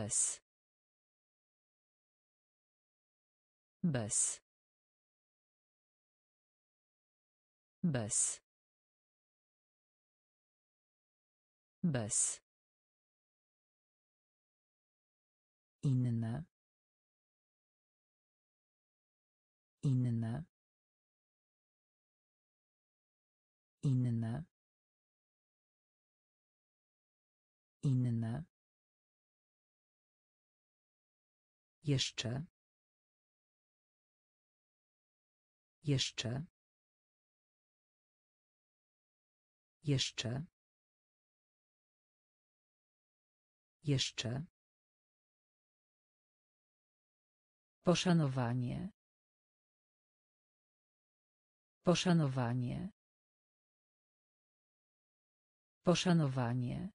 Bez. Bez. Bez. Bez. Inne. Inne. Inne. Inne. Jeszcze. Jeszcze. Jeszcze. Jeszcze. Poszanowanie. Poszanowanie. Poszanowanie.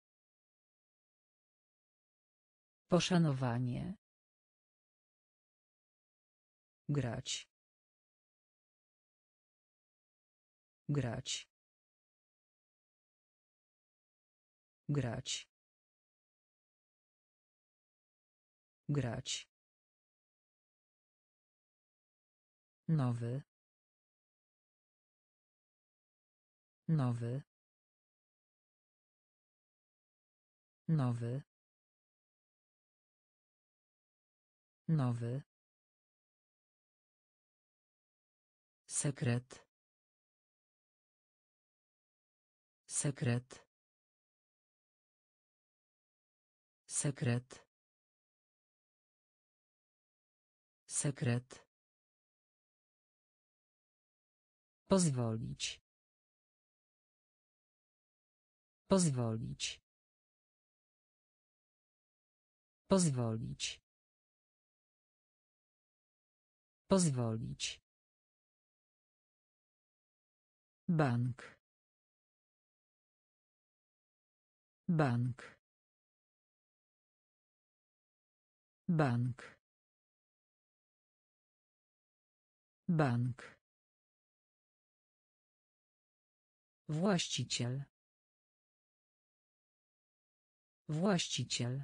Poszanowanie. Grać. Grać. Grać. Grać. Nowy. Nowy. Nowy. Nowy. Sekret. Sekret. Sekret. Sekret. Pozwolić. Pozwolić. Pozwolić. Pozwolić. Bank. Bank. Bank. Bank. Właściciel. Właściciel.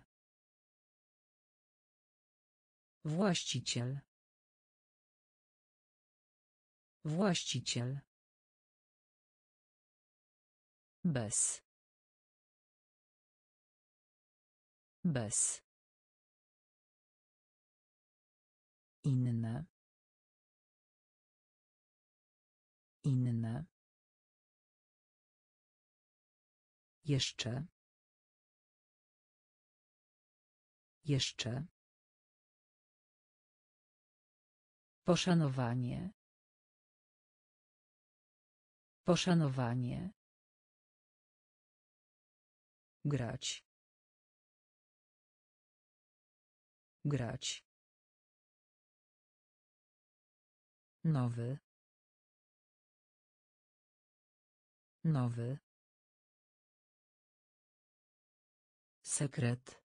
Właściciel. Właściciel. Bez. Bez. Inne. Inne. Jeszcze. Jeszcze. Poszanowanie. Poszanowanie. Grać. Grać. Nowy. Nowy. Sekret.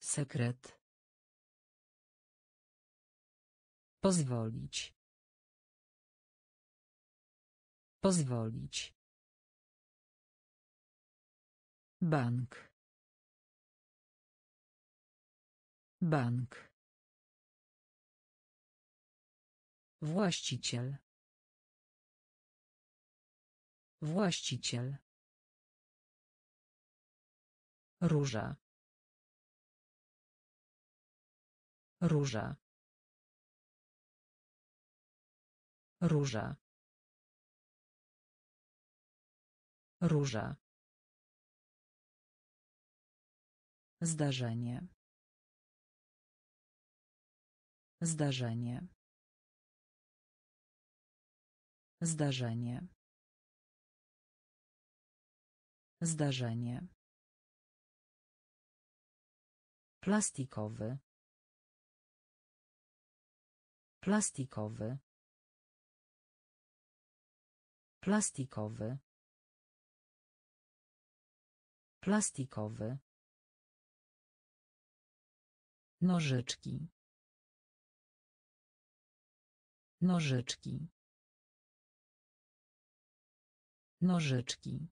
Sekret. Pozwolić. Pozwolić. Bank. Bank. Właściciel. Właściciel. Róża. Róża. Róża. Róża. Zdarzenie. Zdarzenie. Zdarzenie. Zdarzenie. Plastikowy. Plastikowy. Plastikowy. Plastikowy. Nożyczki. Nożyczki. Nożyczki.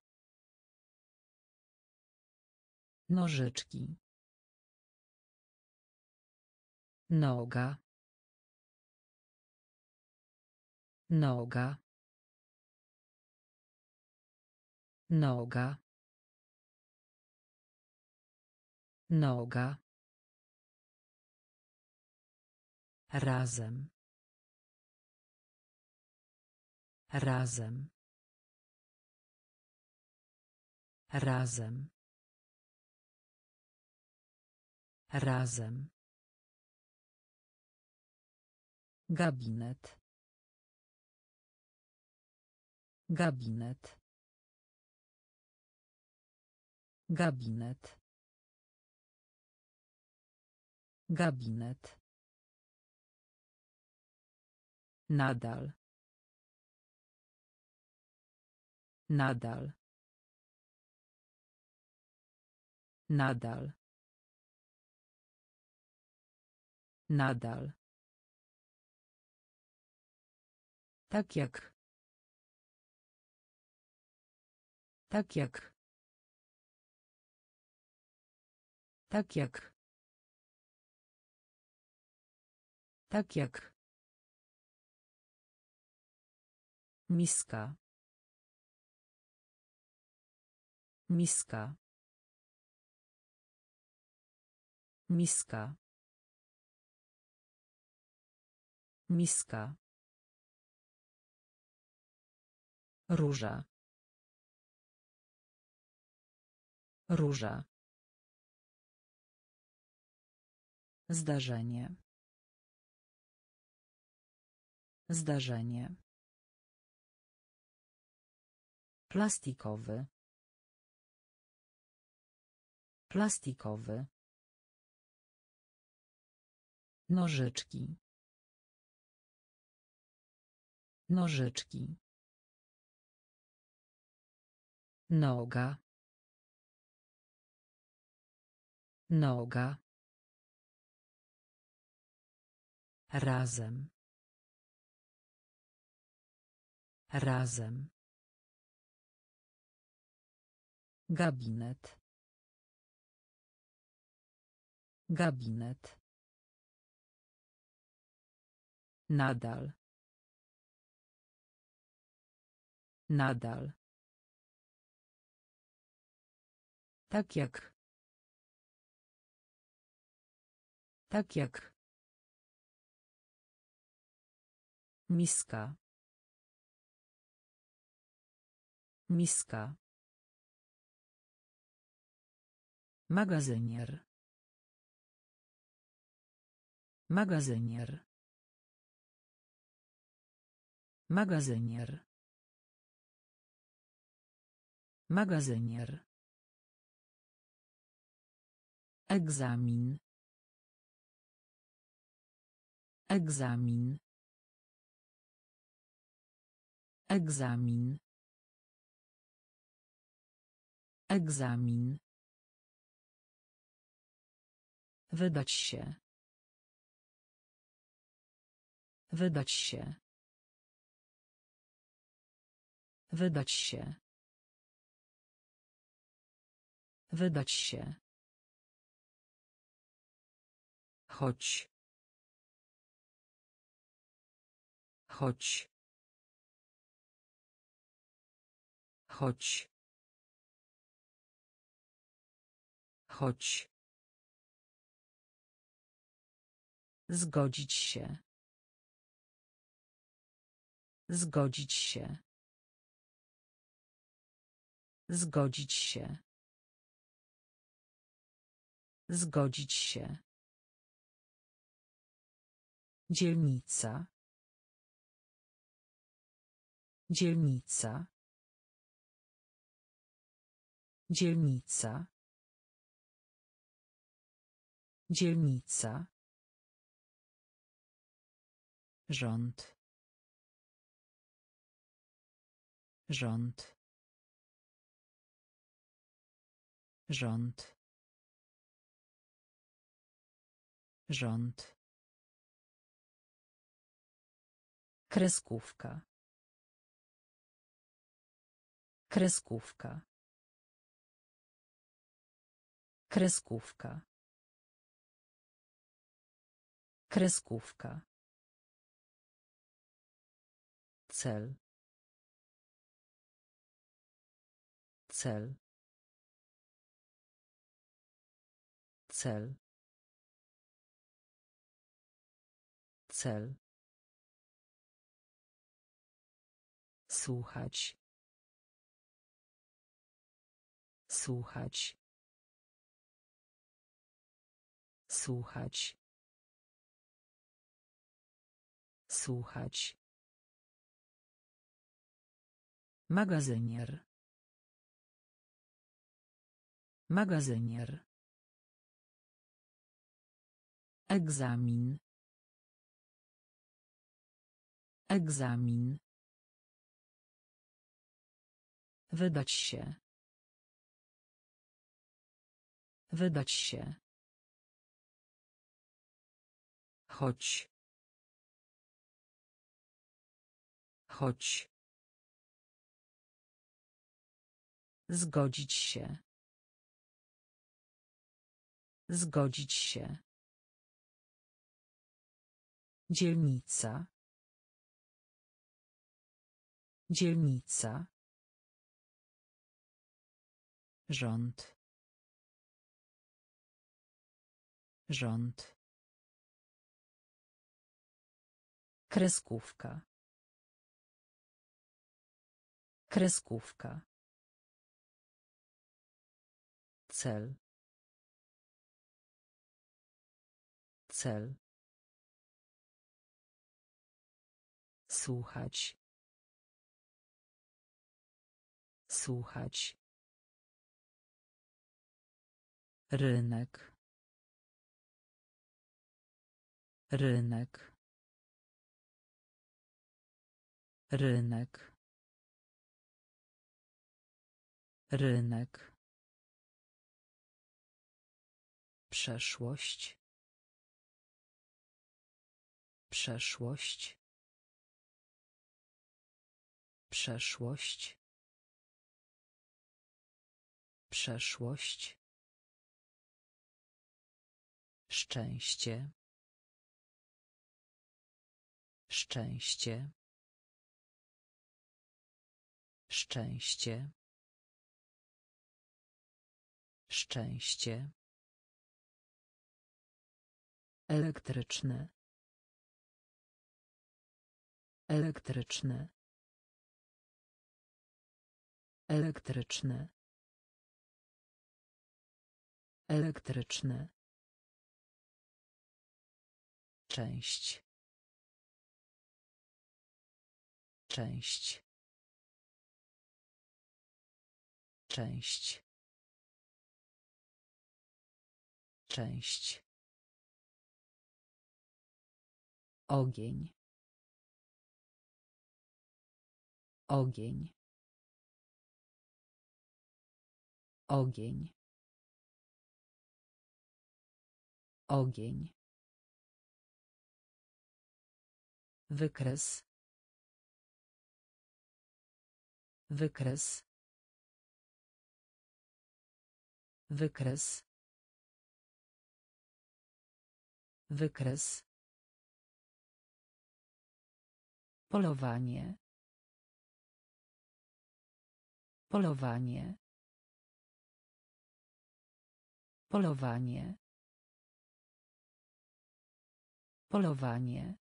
Nożyczki. Noga. Noga. Noga. Noga. Razem. Razem. Razem. Razem. Gabinet. Gabinet. Gabinet. Gabinet. Nadal. Nadal. Nadal. Nadal. Tak jak. Tak jak. Tak jak. Tak jak. Miska. Miska. Miska. Miska. Róża. Róża. Zdarzenie. Zdarzenie. Plastikowy. Plastikowy. Nożyczki. Nożyczki. Noga. Noga. Razem. Razem. Gabinet. Gabinet. Nadal. Nadal. Tak jak. Tak jak. Miska. Miska. Magazynier. Magazynier. Magazynier. Magazynier. Egzamin. Egzamin. Egzamin. Egzamin. Wydać się. Wydać się. Wydać się. Wydać się. Chodź. Chodź. Chodź. Chodź. Zgodzić się. Zgodzić się. Zgodzić się. Zgodzić się. Dzielnica. Dzielnica. Dzielnica. Dzielnica. Rząd. Rząd. Rząd. Rząd. Kreskówka. Kreskówka. Kreskówka. Kreskówka. Cel. Cel. Cel. Cel. Słuchać. Słuchać. Słuchać. Słuchać. Magazynier. Magazynier. Egzamin. Egzamin. Wydać się. Wydać się. Chodź. Chodź. Zgodzić się. Zgodzić się. Dzielnica. Dzielnica. Rząd. Rząd. Kreskówka. Kreskówka. Cel. Cel. Słuchać. Słuchać. Rynek. Rynek. Rynek. Rynek. Przeszłość. Przeszłość. Przeszłość. Przeszłość. Szczęście. Szczęście. Szczęście. Szczęście. Elektryczny. Elektryczny. Elektryczny. Elektryczny. Część. Część. Część. Część. Ogień. Ogień. Ogień. Ogień. Wykres. Wykres. Wykres. Wykres. Polowanie. Polowanie. Polowanie. Polowanie.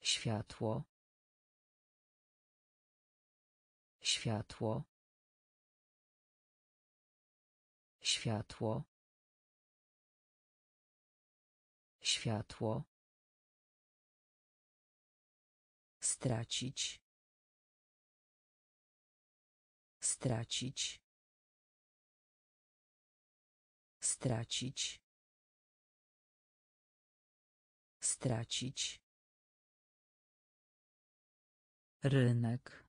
Światło. Światło. Światło. Światło. Stracić. Stracić. Stracić. Stracić. Rynek.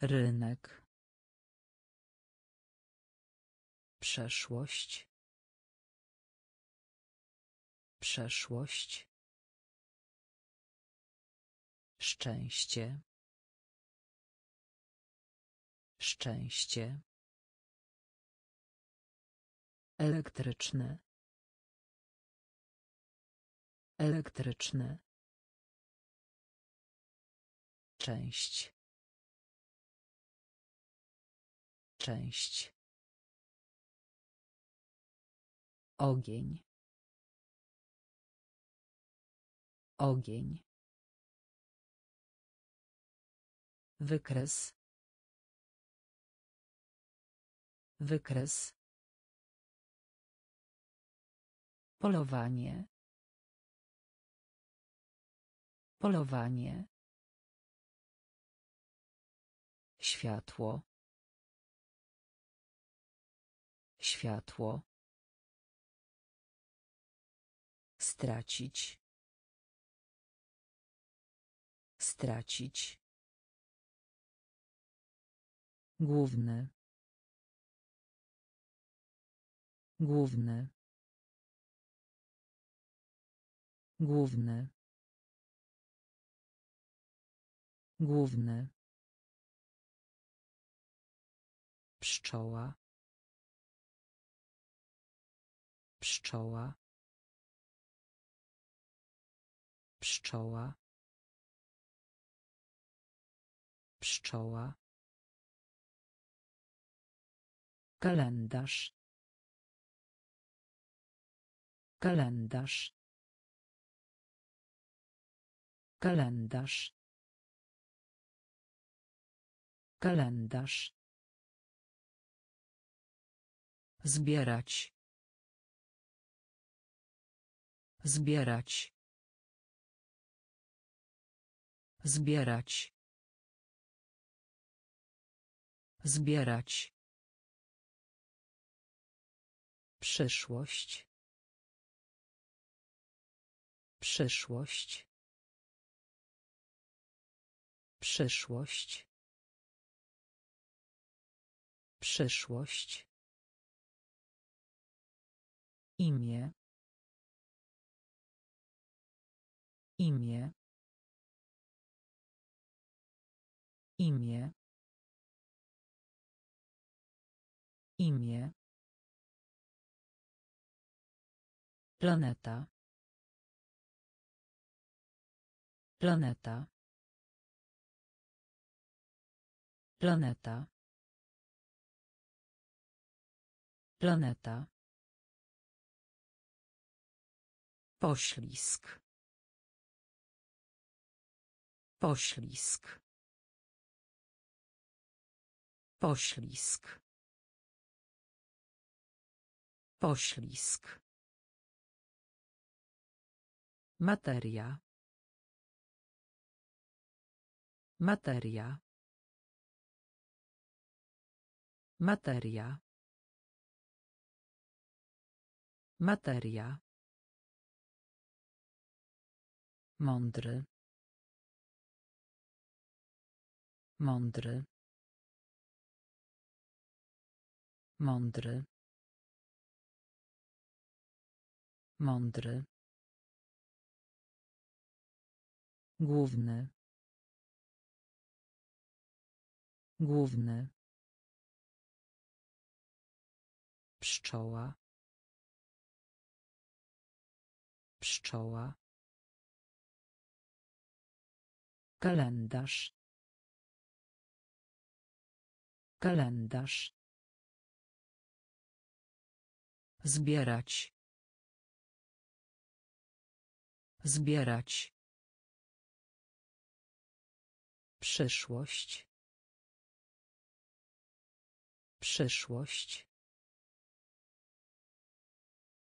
Rynek. Przeszłość. Przeszłość. Szczęście. Szczęście. Elektryczny. Elektryczny. Część. Część. Ogień. Ogień. Wykres. Wykres. Polowanie. Polowanie. Światło. Światło. Stracić. Stracić. Główny. Główny. Główny. Główny. Pszczoła. Pszczoła. Pszczoła. Pszczoła. Kalendarz. Kalendarz. Kalendarz. Kalendarz. Zbierać. Zbierać. Zbierać. Zbierać. Przyszłość. Przyszłość. Przyszłość. Przyszłość. Imię. Imię. Imię. Imię. Planeta. Planeta. Planeta. Planeta. Poślizg. Poślizg. Poślizg. Poślizg. Materia. Materia. Materia. Materia. Mądry. Mądry. Mądry. Mądry. Główny. Główny. Pszczoła. Pszczoła. Kalendarz. Kalendarz. Zbierać. Zbierać. Przyszłość. Przyszłość.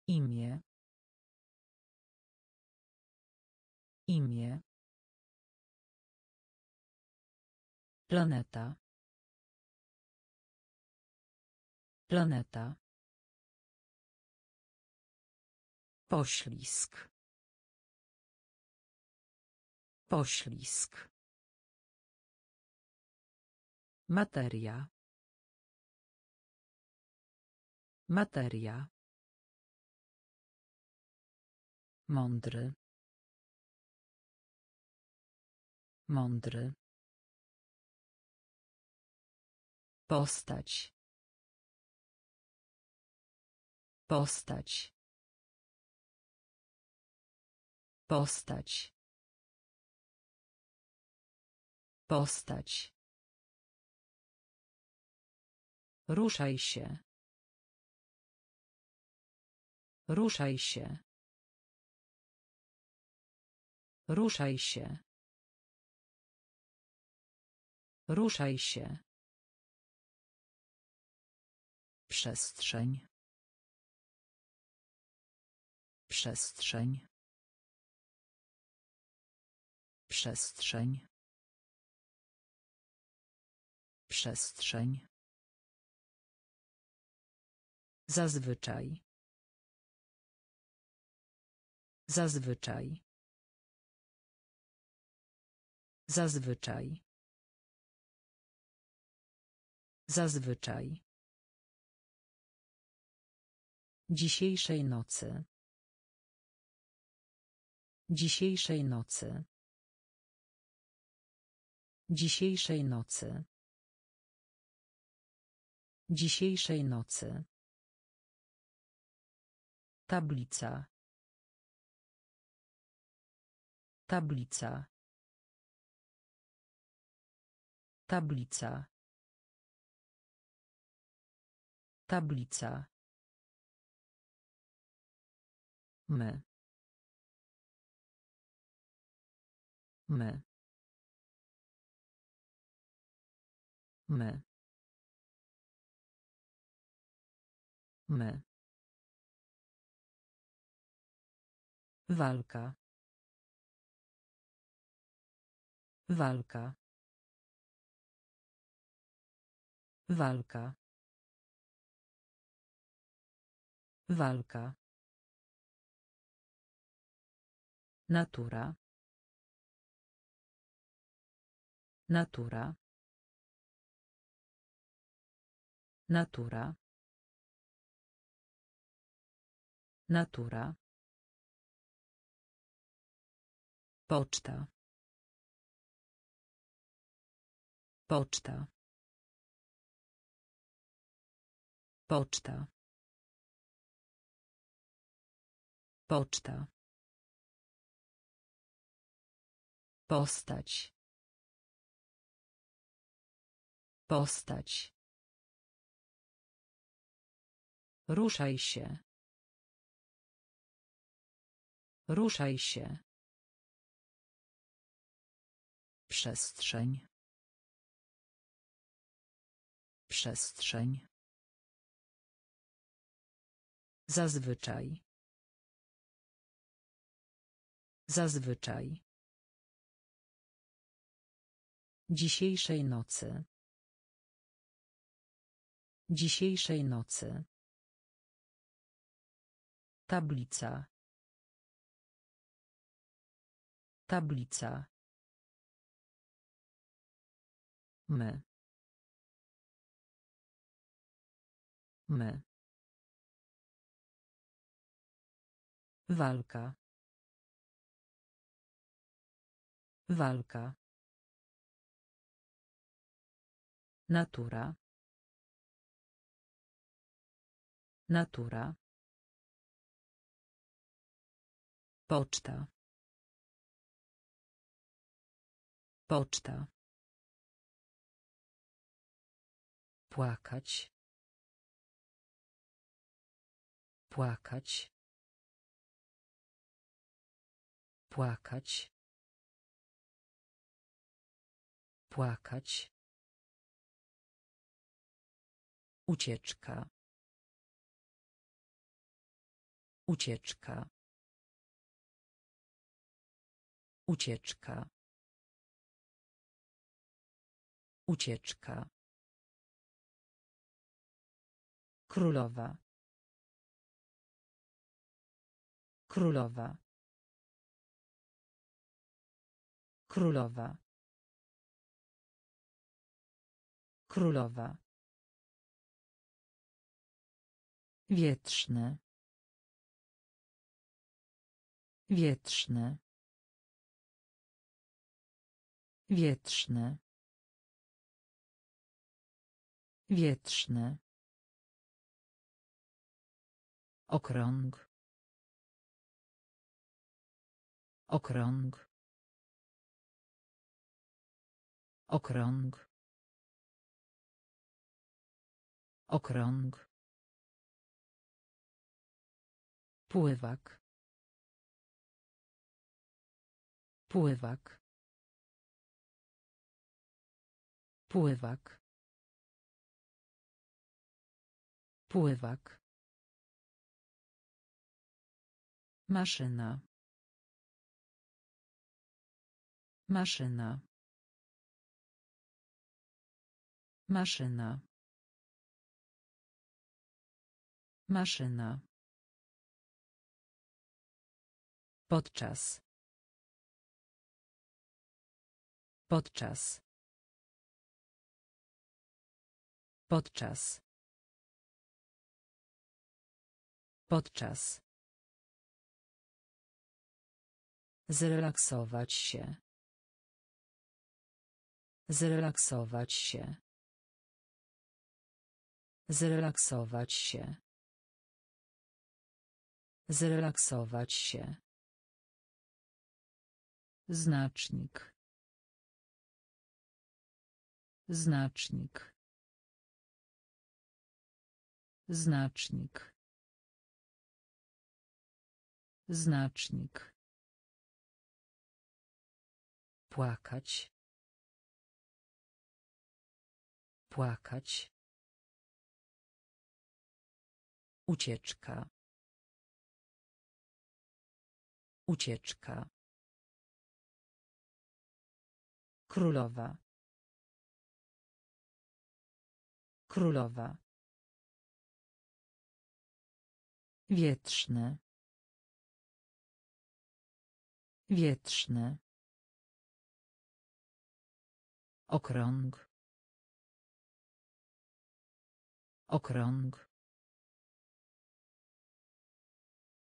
Imię. Imię. Planeta. Planeta. Poślizg. Poślizg. Materia. Materia. Mądry. Mądry. Postać. Postać. Postać. Postać. Ruszaj się. Ruszaj się. Ruszaj się. Ruszaj się. Przestrzeń. Przestrzeń. Przestrzeń. Przestrzeń. Zazwyczaj. Zazwyczaj. Zazwyczaj. Zazwyczaj. Dzisiejszej nocy. Dzisiejszej nocy. Dzisiejszej nocy. Dzisiejszej nocy. Tablica. Tablica. Tablica. Tablica. My. My. My. My. Walka. Walka. Walka. Walka. Natura. Natura. Natura. Natura. Poczta. Poczta. Poczta. Poczta. Postać. Postać. Ruszaj się. Ruszaj się. Przestrzeń. Przestrzeń. Zazwyczaj. Zazwyczaj. Dzisiejszej nocy. Dzisiejszej nocy. Tablica. Tablica. My. My. Walka. Walka. Natura. Natura. Poczta. Poczta. Płakać. Płakać. Płakać. Płakać. Ucieczka. Ucieczka. Ucieczka. Ucieczka. Królowa. Królowa. Królowa. Królowa. Wietrzny. Wietrzny. Wietrzny. Wietrzny. Okrąg. Okrąg. Okrąg. Okrąg. Pływak. Pływak. Pływak. Pływak. Maszyna. Maszyna. Maszyna. Maszyna. Podczas. Podczas. Podczas. Podczas. Zrelaksować się. Zrelaksować się. Zrelaksować się. Zrelaksować się. Znacznik. Znacznik. Znacznik. Znacznik. Płakać. Płakać. Ucieczka. Ucieczka. Królowa. Królowa. Wietrzny. Wietrzny. Okrąg. Okrąg.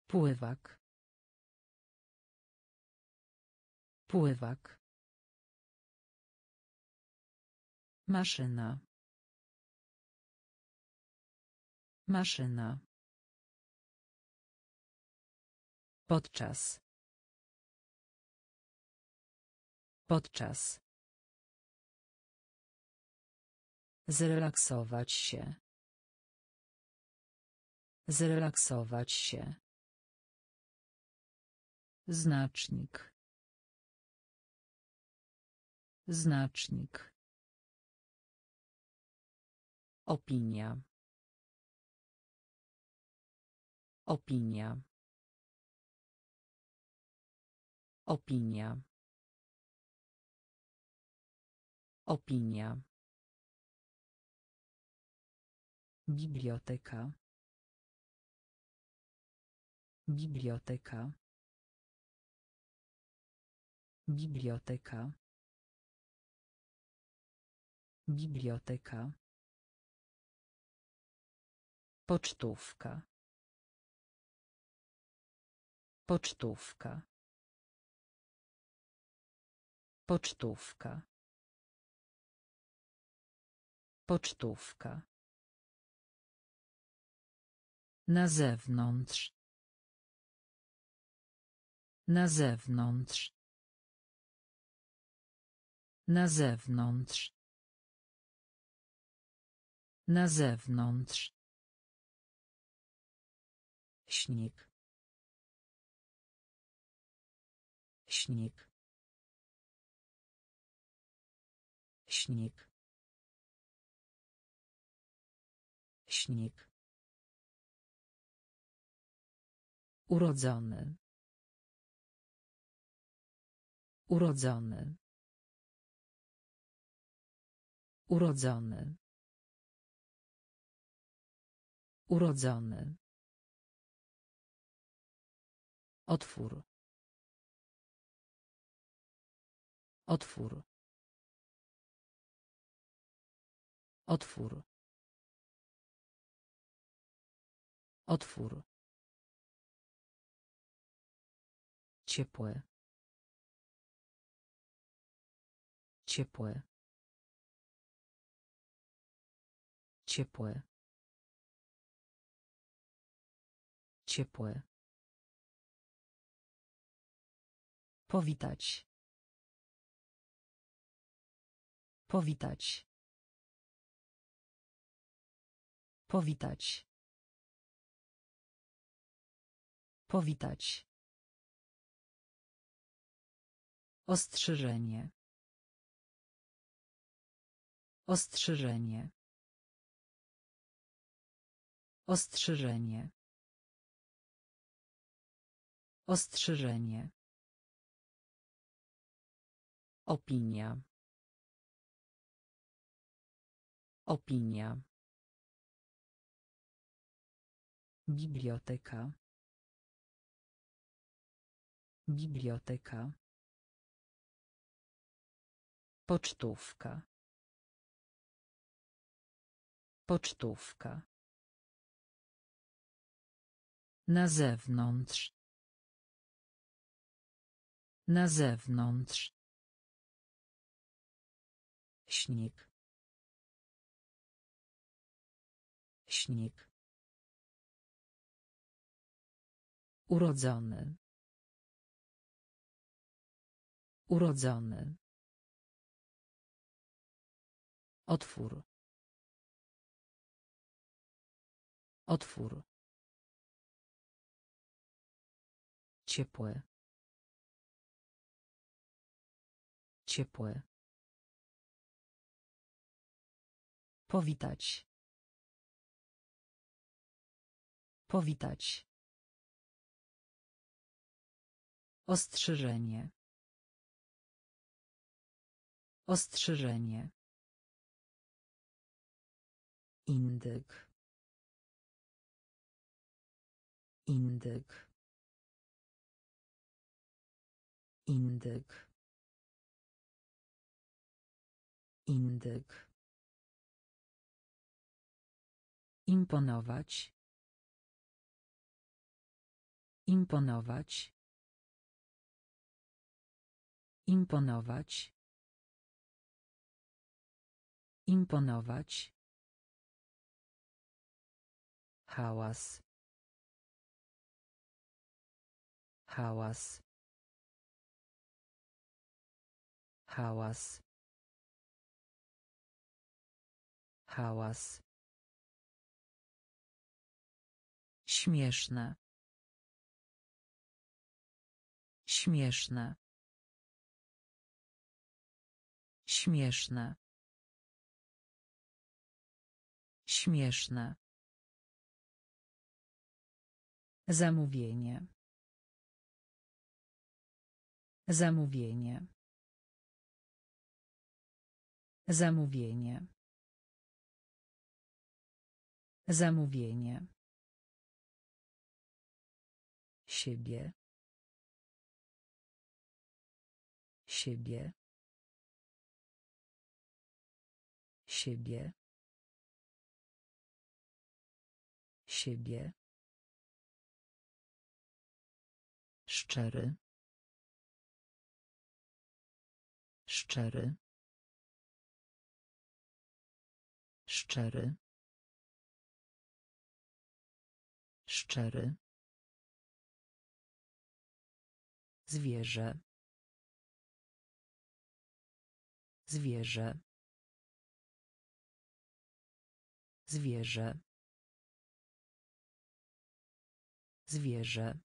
Pływak. Pływak. Maszyna. Maszyna. Podczas. Podczas. Zrelaksować się. Zrelaksować się. Znacznik. Znacznik. Opinia. Opinia. Opinia. Opinia. Biblioteka. Biblioteka. Biblioteka. Biblioteka. Pocztówka. Pocztówka. Pocztówka. Pocztówka. Na zewnątrz. Na zewnątrz. Na zewnątrz. Na zewnątrz. Śnik. Śnik. Śnik. Śnik. Urodzony. Urodzony. Urodzony. Urodzony. Otwór. Otwór. Otwór. Otwór. Ciepłe. Ciepłe. Ciepłe. Ciepłe. Powitać. Powitać. Powitać. Powitać. Ostrzeżenie. Ostrzeżenie. Ostrzeżenie. Ostrzeżenie. Opinia. Opinia. Biblioteka. Biblioteka. Pocztówka. Pocztówka. Na zewnątrz. Na zewnątrz. Śnik. Śnik. Urodzony. Urodzony. Otwór. Otwór. Ciepłe. Ciepłe. Powitać. Powitać. Ostrzeżenie. Ostrzeżenie. Indyk. Indyk. Indyk. Indyk. Imponować. Imponować. Imponować. Imponować. Hałas. Hałas. Hałas. Hałas. Śmieszne. Śmieszne. Śmieszne. Śmieszne. Zamówienie. Zamówienie. Zamówienie. Zamówienie. Siebie. Siebie. Siebie. Siebie. Szczery. Szczery. Szczery. Szczery. Zwierzę. Zwierzę. Zwierzę. Zwierzę.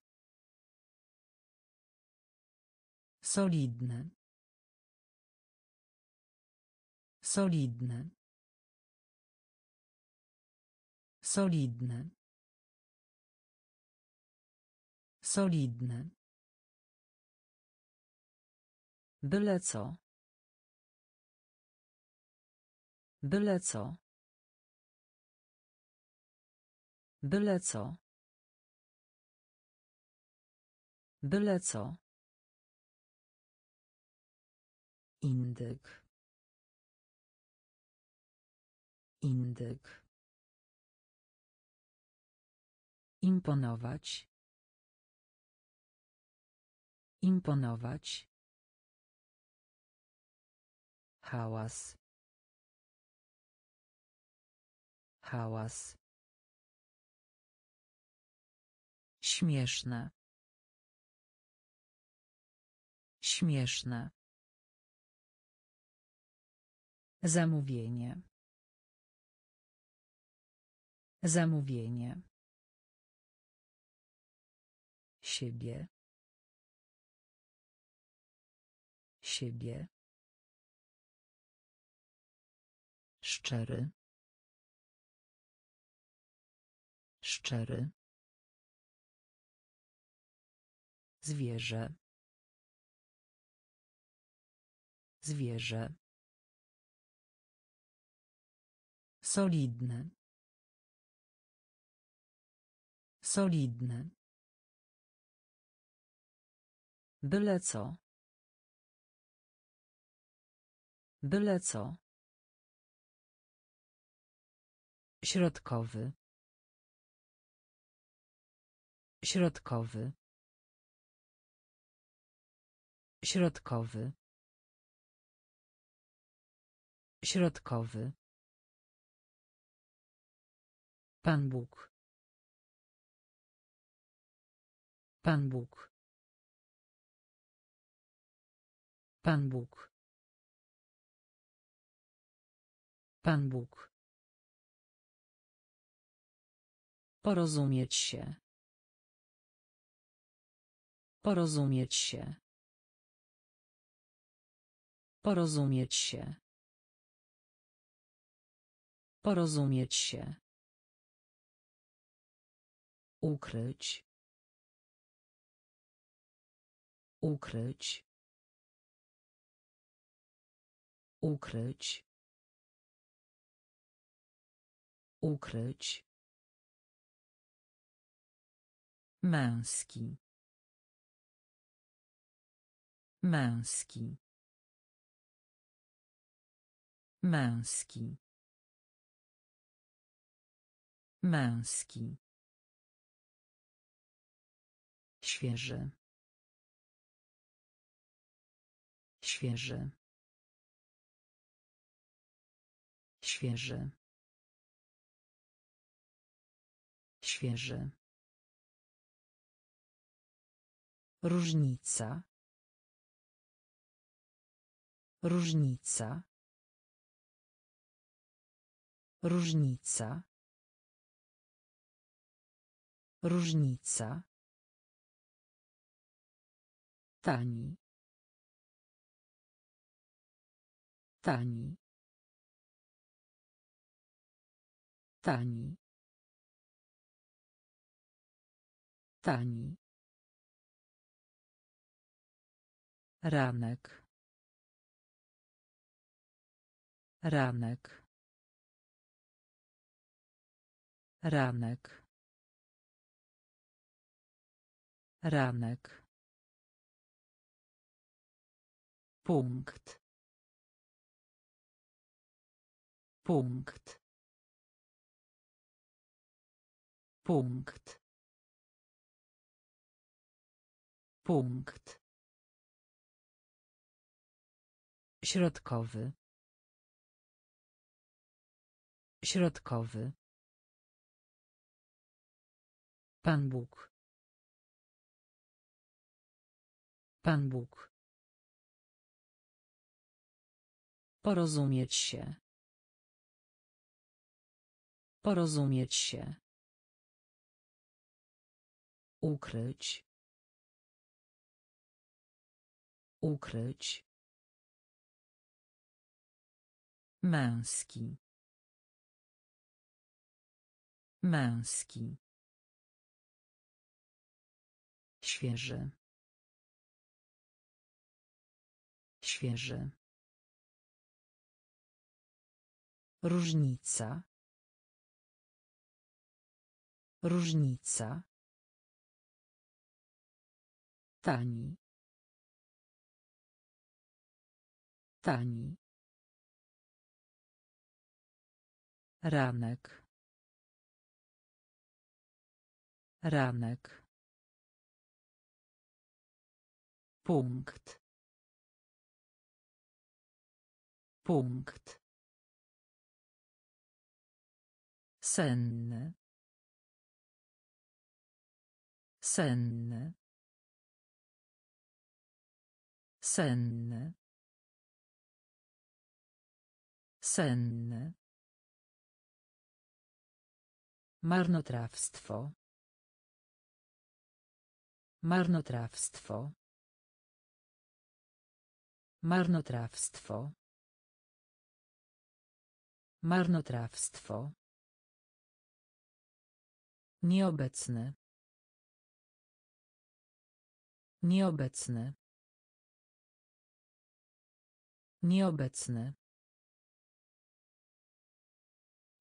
Solidne. Solidne. Solidne. Solidne. Byle co. Byle co. Byle co. Byle co. Indyk. Indyk. Imponować. Imponować. Hałas. Hałas. Śmieszne. Śmieszne. Zamówienie. Zamówienie. Siebie. Siebie. Szczery. Szczery. Zwierzę. Zwierzę. Solidny. Solidny. Byle co. Byle co. Środkowy. Środkowy. Środkowy. Środkowy. Pan Bóg. Pan Bóg. Pan Bóg. Pan Bóg. Porozumieć się. Porozumieć się. Porozumieć się. Porozumieć się. Ukryć. Ukryć. Ukryć. Ukryć. Męski. Męski. Męski. Męski. Świeży. Świeży. Świeży. Świeży. Różnica. Różnica. Różnica. Różnica. Tani. Tani. Tani. Tani. Ranek. Ranek. Ranek. Ranek. Punkt. Punkt. Punkt. Punkt. Środkowy. Środkowy. Pan Bóg. Pan Bóg. Porozumieć się. Porozumieć się. Ukryć. Ukryć. Męski. Męski. Świeży. Świeży. Różnica. Różnica. Tani. Tani. Ranek. Ranek. Punkt. Punkt. Senny. Senny. Senny. Senny. Marnotrawstwo. Marnotrawstwo. Marnotrawstwo. Marnotrawstwo. Nieobecny. Nieobecny. Nieobecny.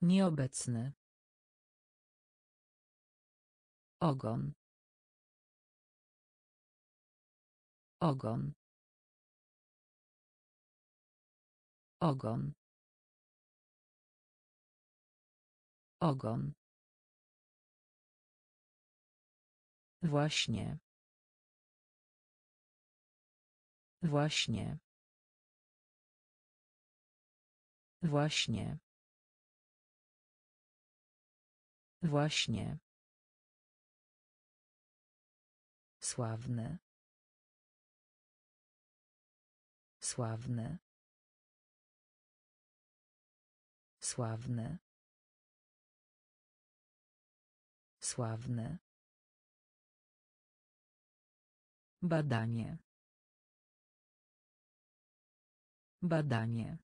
Nieobecny. Ogon. Ogon. Ogon. Ogon. Właśnie. Właśnie. Właśnie. Właśnie. Sławne. Sławne. Sławne. Sławne. Badanie. Badanie.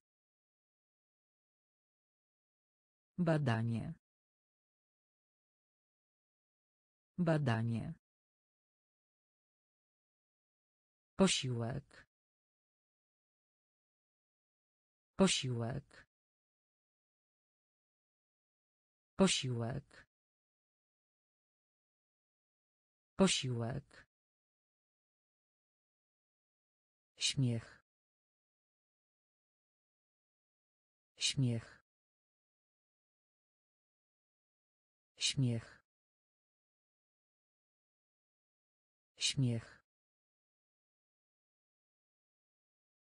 Badanie. Badanie. Posiłek. Posiłek. Posiłek. Posiłek. Śmiech. Śmiech. Śmiech. Śmiech.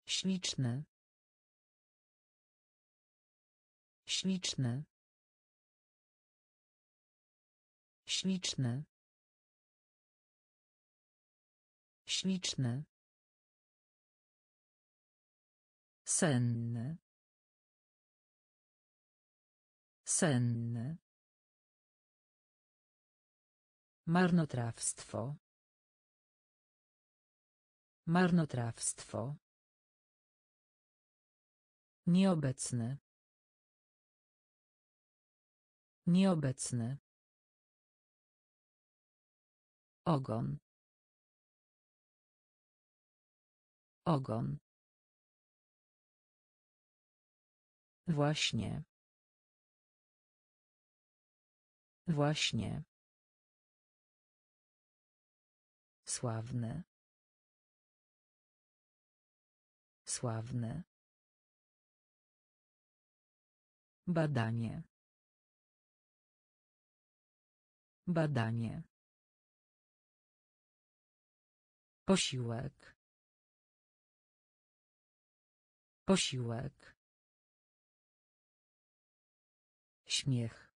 Śliczne. Śliczne. Śliczne. Śliczne. Senny. Senny. Marnotrawstwo. Marnotrawstwo. Nieobecny. Nieobecny. Ogon. Ogon. Właśnie. Właśnie. Sławne. Sławne. Badanie. Badanie. Posiłek. Posiłek. Śmiech.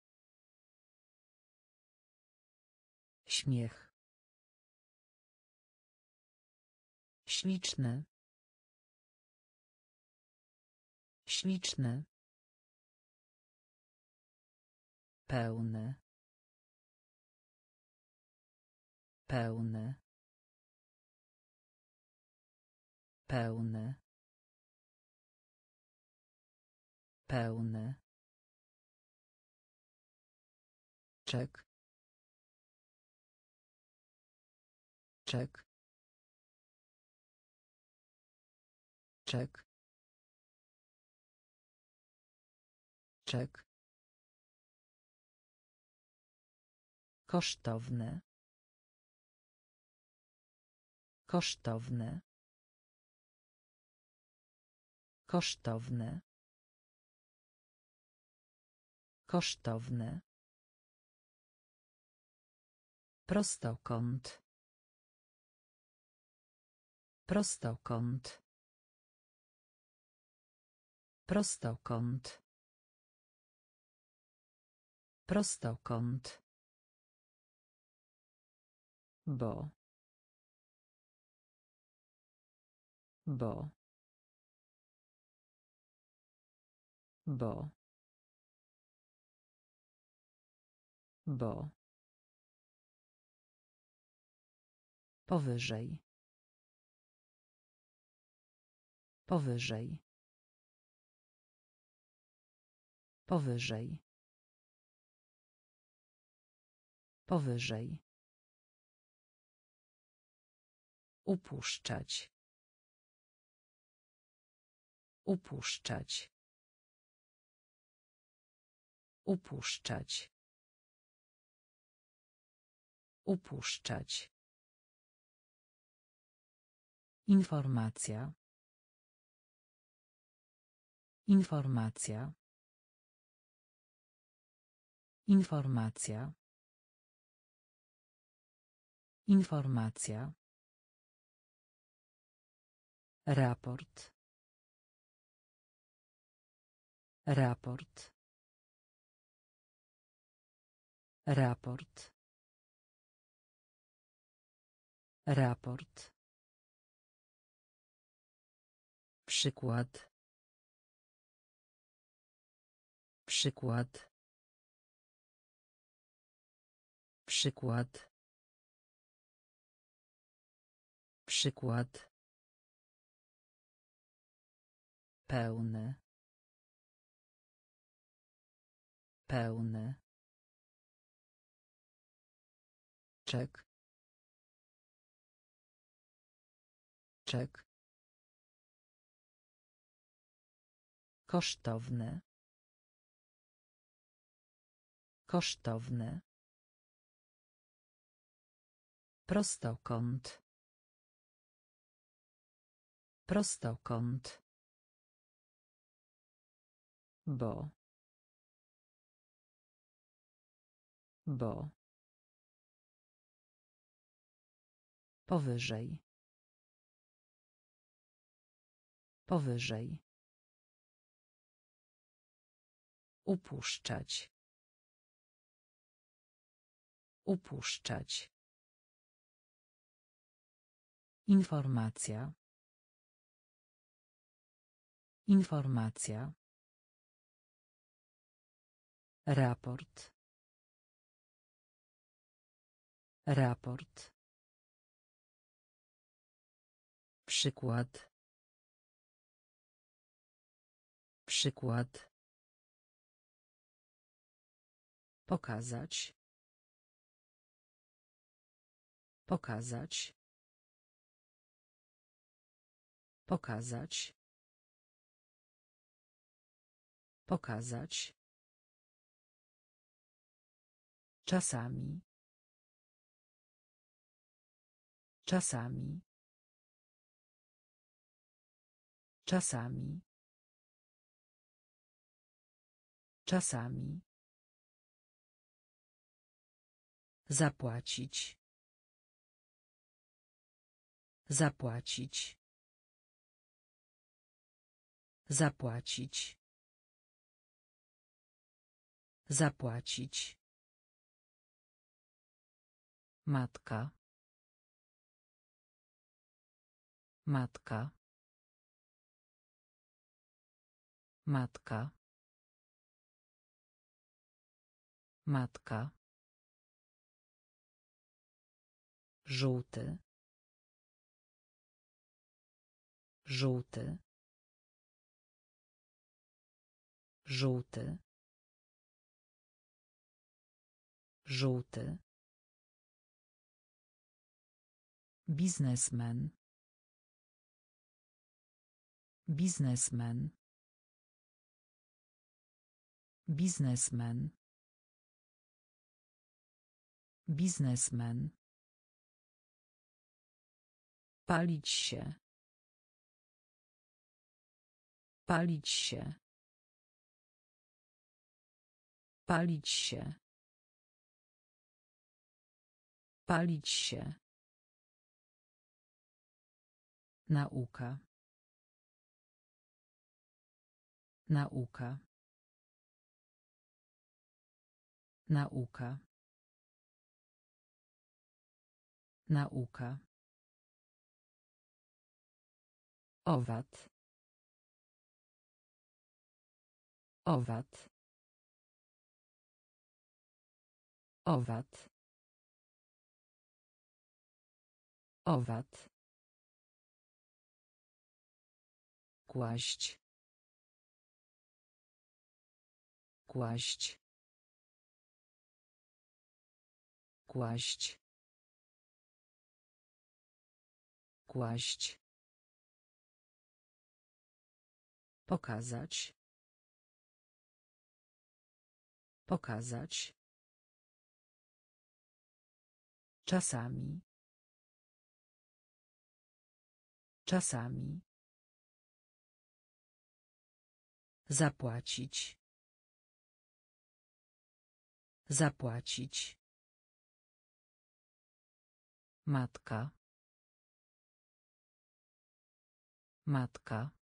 Śmiech. Śliczne. Śliczne. Pełne. Pełne. Pełne. Pełne. Czek. Czek. Czek. Czek. Kosztowne. Kosztowne. Kosztowne. Kosztowne. Prostokąt. Prostokąt. Prostokąt. Prostokąt. Bo. Bo. Bo. Bo. Powyżej. Powyżej. Powyżej. Powyżej. Upuszczać. Upuszczać. Upuszczać. Upuszczać. Informacja. Informacja. Informacja. Informacja. Raport. Raport. Raport. Raport. Przykład. Przykład. Przykład. Przykład. Pełny. Pełny. Czek. Czek. Kosztowny. Kosztowny. Prostokąt. Prostokąt. Bo. Bo. Powyżej. Powyżej. Upuszczać. Upuszczać. Informacja. Informacja. Raport. Raport. Przykład. Przykład. Pokazać. Pokazać. Pokazać. Pokazać. Czasami. Czasami. Czasami. Czasami. Zapłacić. Zapłacić. Zapłacić. Zapłacić. Matka. Matka. Matka. Matka. Żółty. Żółty. Żółty. Żółty. Biznesmen. Biznesmen. Biznesmen. Biznesmen. Palić się. Palić się. Palić się. Palić się. Nauka. Nauka. Nauka. Nauka. Owad. Owad. Owad. Owad. Kłaść. Kłaść. Kłaść. Kłaść. Pokazać. Pokazać. Czasami. Czasami. Zapłacić. Zapłacić. Matka. Matka.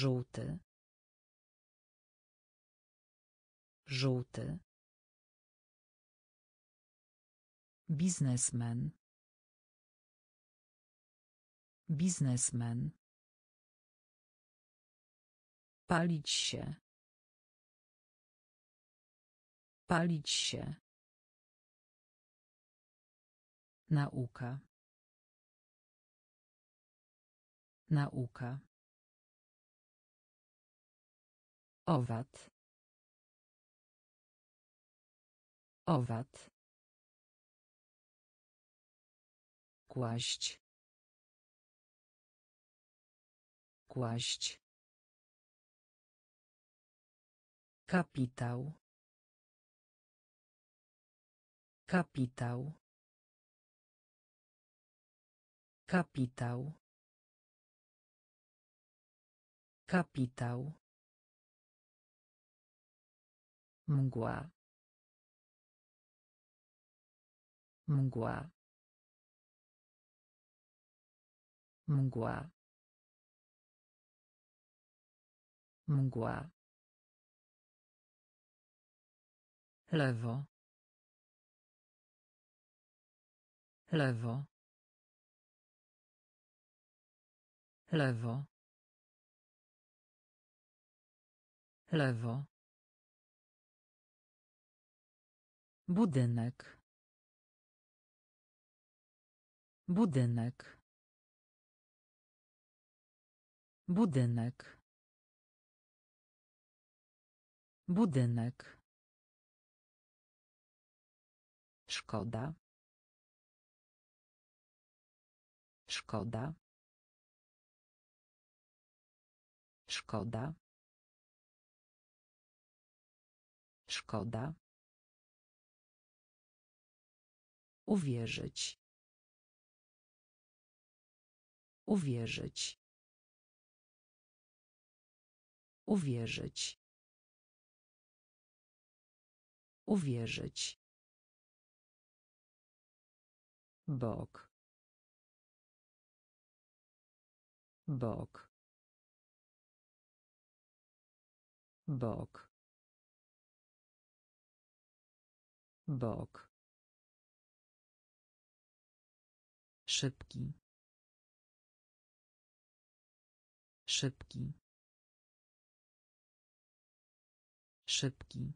Żółty. Żółty. Biznesmen. Biznesmen. Palić się. Palić się. Nauka. Nauka. Owad. Owad. Kłaść. Kłaść. Kapitał. Kapitał. Kapitał. Kapitał. Mgła. Mgła. Mgła. Mgła. Lewo. Lewo. Lewo. Lewo. Budynek. Budynek. Budynek. Budynek. Szkoda. Szkoda. Szkoda. Szkoda. Uwierzyć. Uwierzyć. Uwierzyć. Uwierzyć. Bok. Bok. Bok. Bok. Szybki. Szybki. Szybki.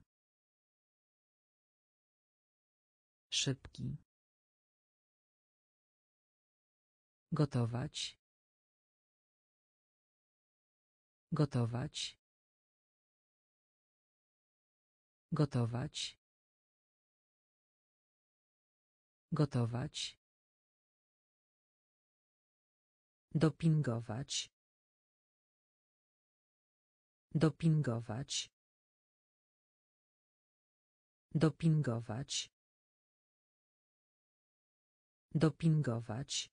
Szybki. Gotować. Gotować. Gotować. Gotować. Dopingować. Dopingować. Dopingować. Dopingować.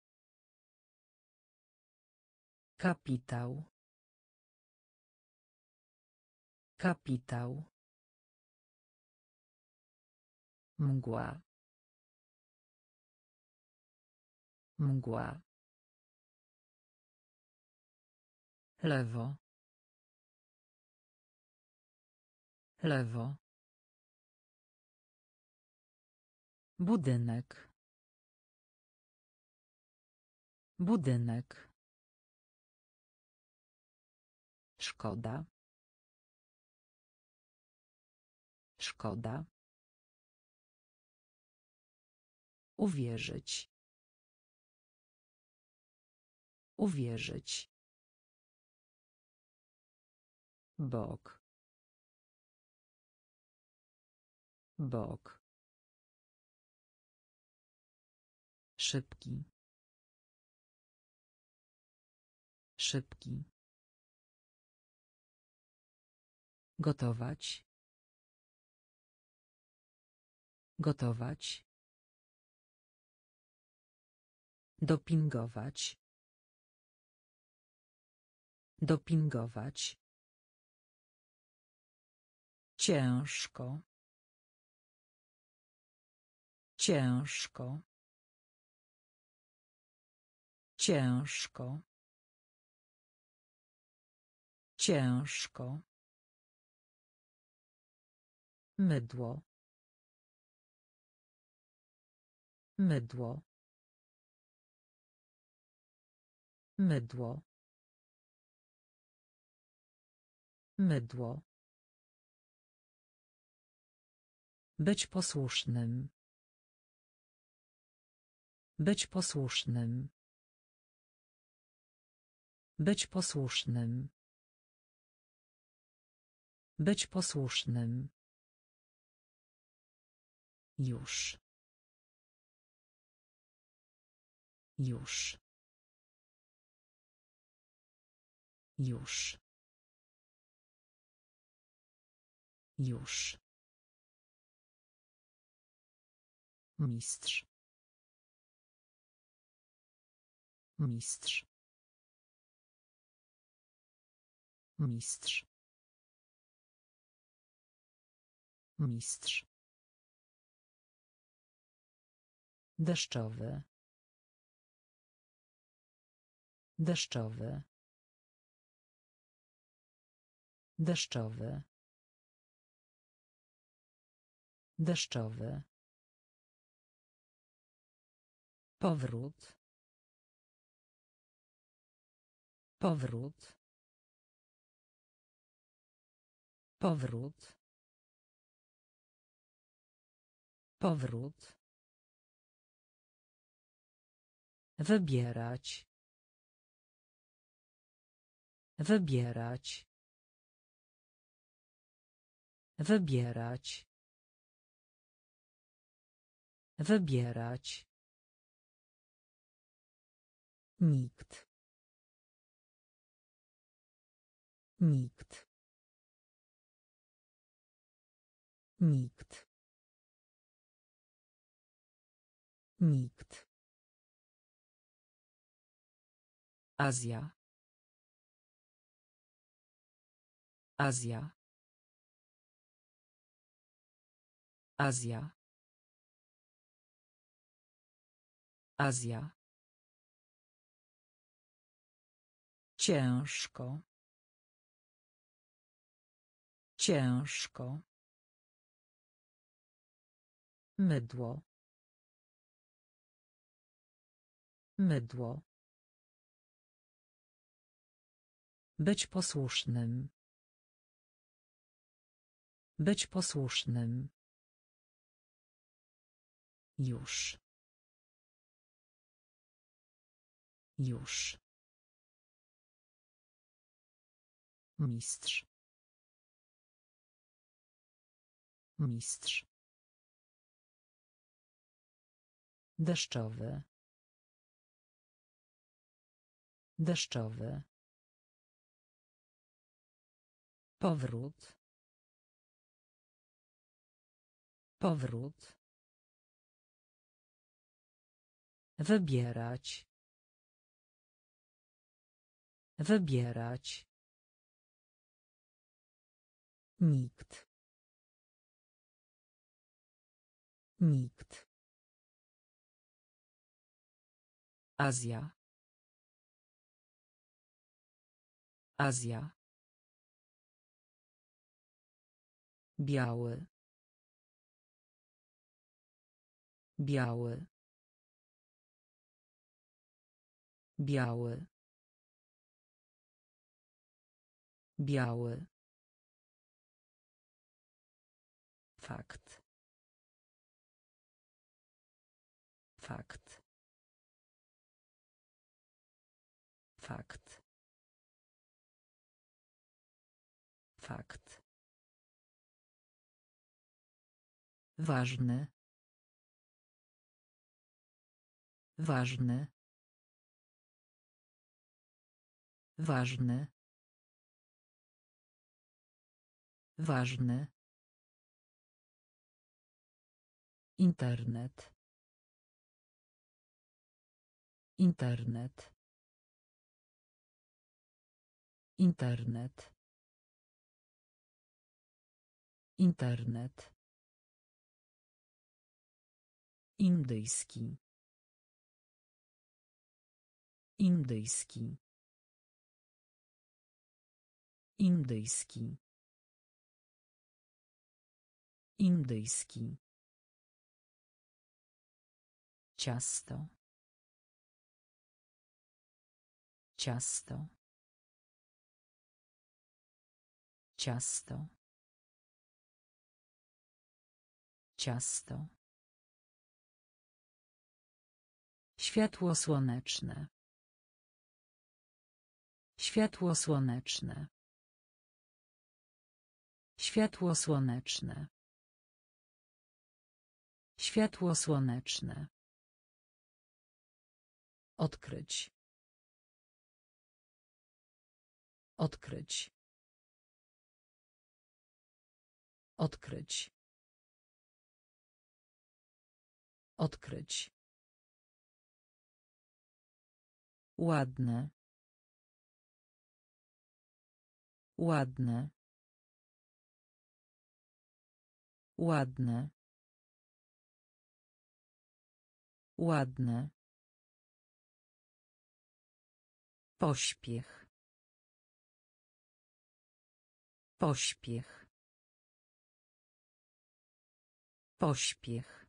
Kapitał. Kapitał. Mgła. Mgła. Lewo. Lewo. Budynek. Budynek. Szkoda. Szkoda. Uwierzyć. Uwierzyć. Bok. Bok. Szybki. Szybki. Gotować. Gotować. Dopingować. Dopingować. Ciężko. Ciężko. Ciężko. Ciężko. Mydło. Mydło. Mydło. Mydło. Być posłusznym. Być posłusznym. Być posłusznym. Być posłusznym. Już. Już. Już. Już. Mistrz. Mistrz. Mistrz. Mistrz. Deszczowy. Deszczowy. Deszczowy. Deszczowy. Powrót. Powrót. Powrót. Powrót. Wybierać. Wybierać. Wybierać. Wybierać. Nikt. Nikt. Nikt. Nikt. Azja. Azja. Azja. Azja. Ciężko. Ciężko. Mydło. Mydło. Być posłusznym. Być posłusznym. Już. Już. Mistrz. Mistrz. Deszczowy. Deszczowy. Powrót. Powrót. Wybierać. Wybierać. Nikt. Nikt. Azja. Azja. Biały. Biały. Biały. Biały. Fakt. Fakt. Fakt. Fakt. Ważny. Internet. Internet. Internet. Internet. Indyjski. Indyjski. Indyjski. Indyjski. Ciasto. Ciasto. Ciasto. Ciasto. Światło słoneczne. Światło słoneczne. Światło słoneczne. Światło słoneczne. Odkryć. Odkryć. Odkryć. Odkryć. Ładne. Ładne. Ładne. Ładne. Pośpiech. Pośpiech. Pośpiech.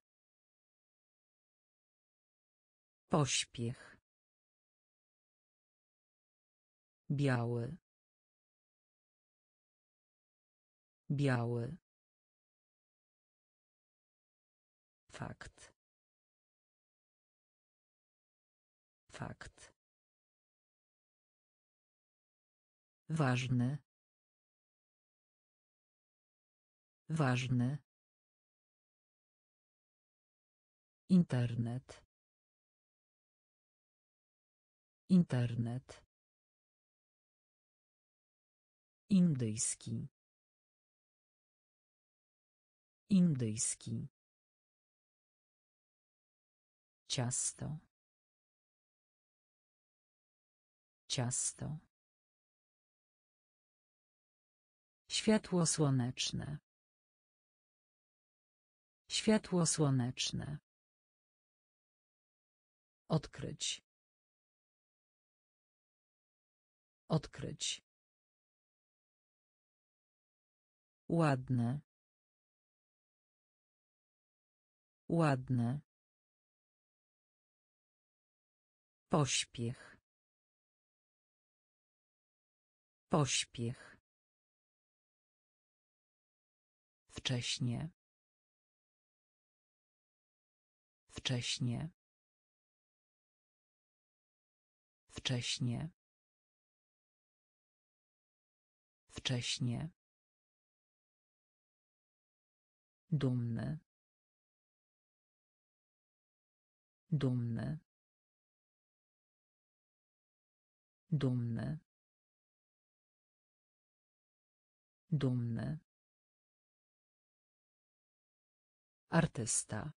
Pośpiech. Biały. Biały. Fakt. Fakt. Ważny. Ważny. Internet. Internet. Indyjski. Indyjski. Ciasto. Ciasto. Światło słoneczne. Światło słoneczne. Odkryć. Odkryć. Ładne. Ładne. Pośpiech. Pośpiech. Wcześnie. Wcześnie. Wcześnie. Wcześnie. Dumny. Dumny. Dumny. Dumny. Artysta.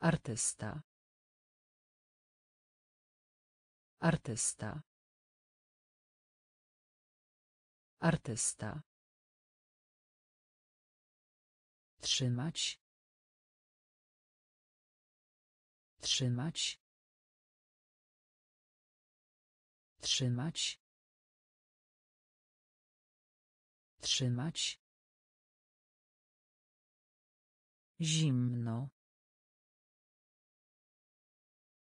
Artysta. Artysta. Artysta. Trzymać. Trzymać. Trzymać. Trzymać. Zimno.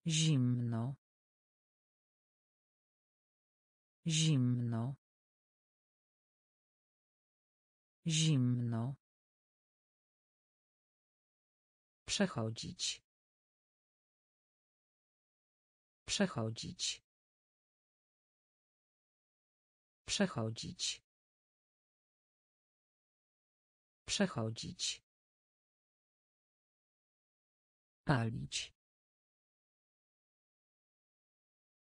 Zimno. Zimno. Zimno. Przechodzić. Przechodzić. Przechodzić. Przechodzić. Palić.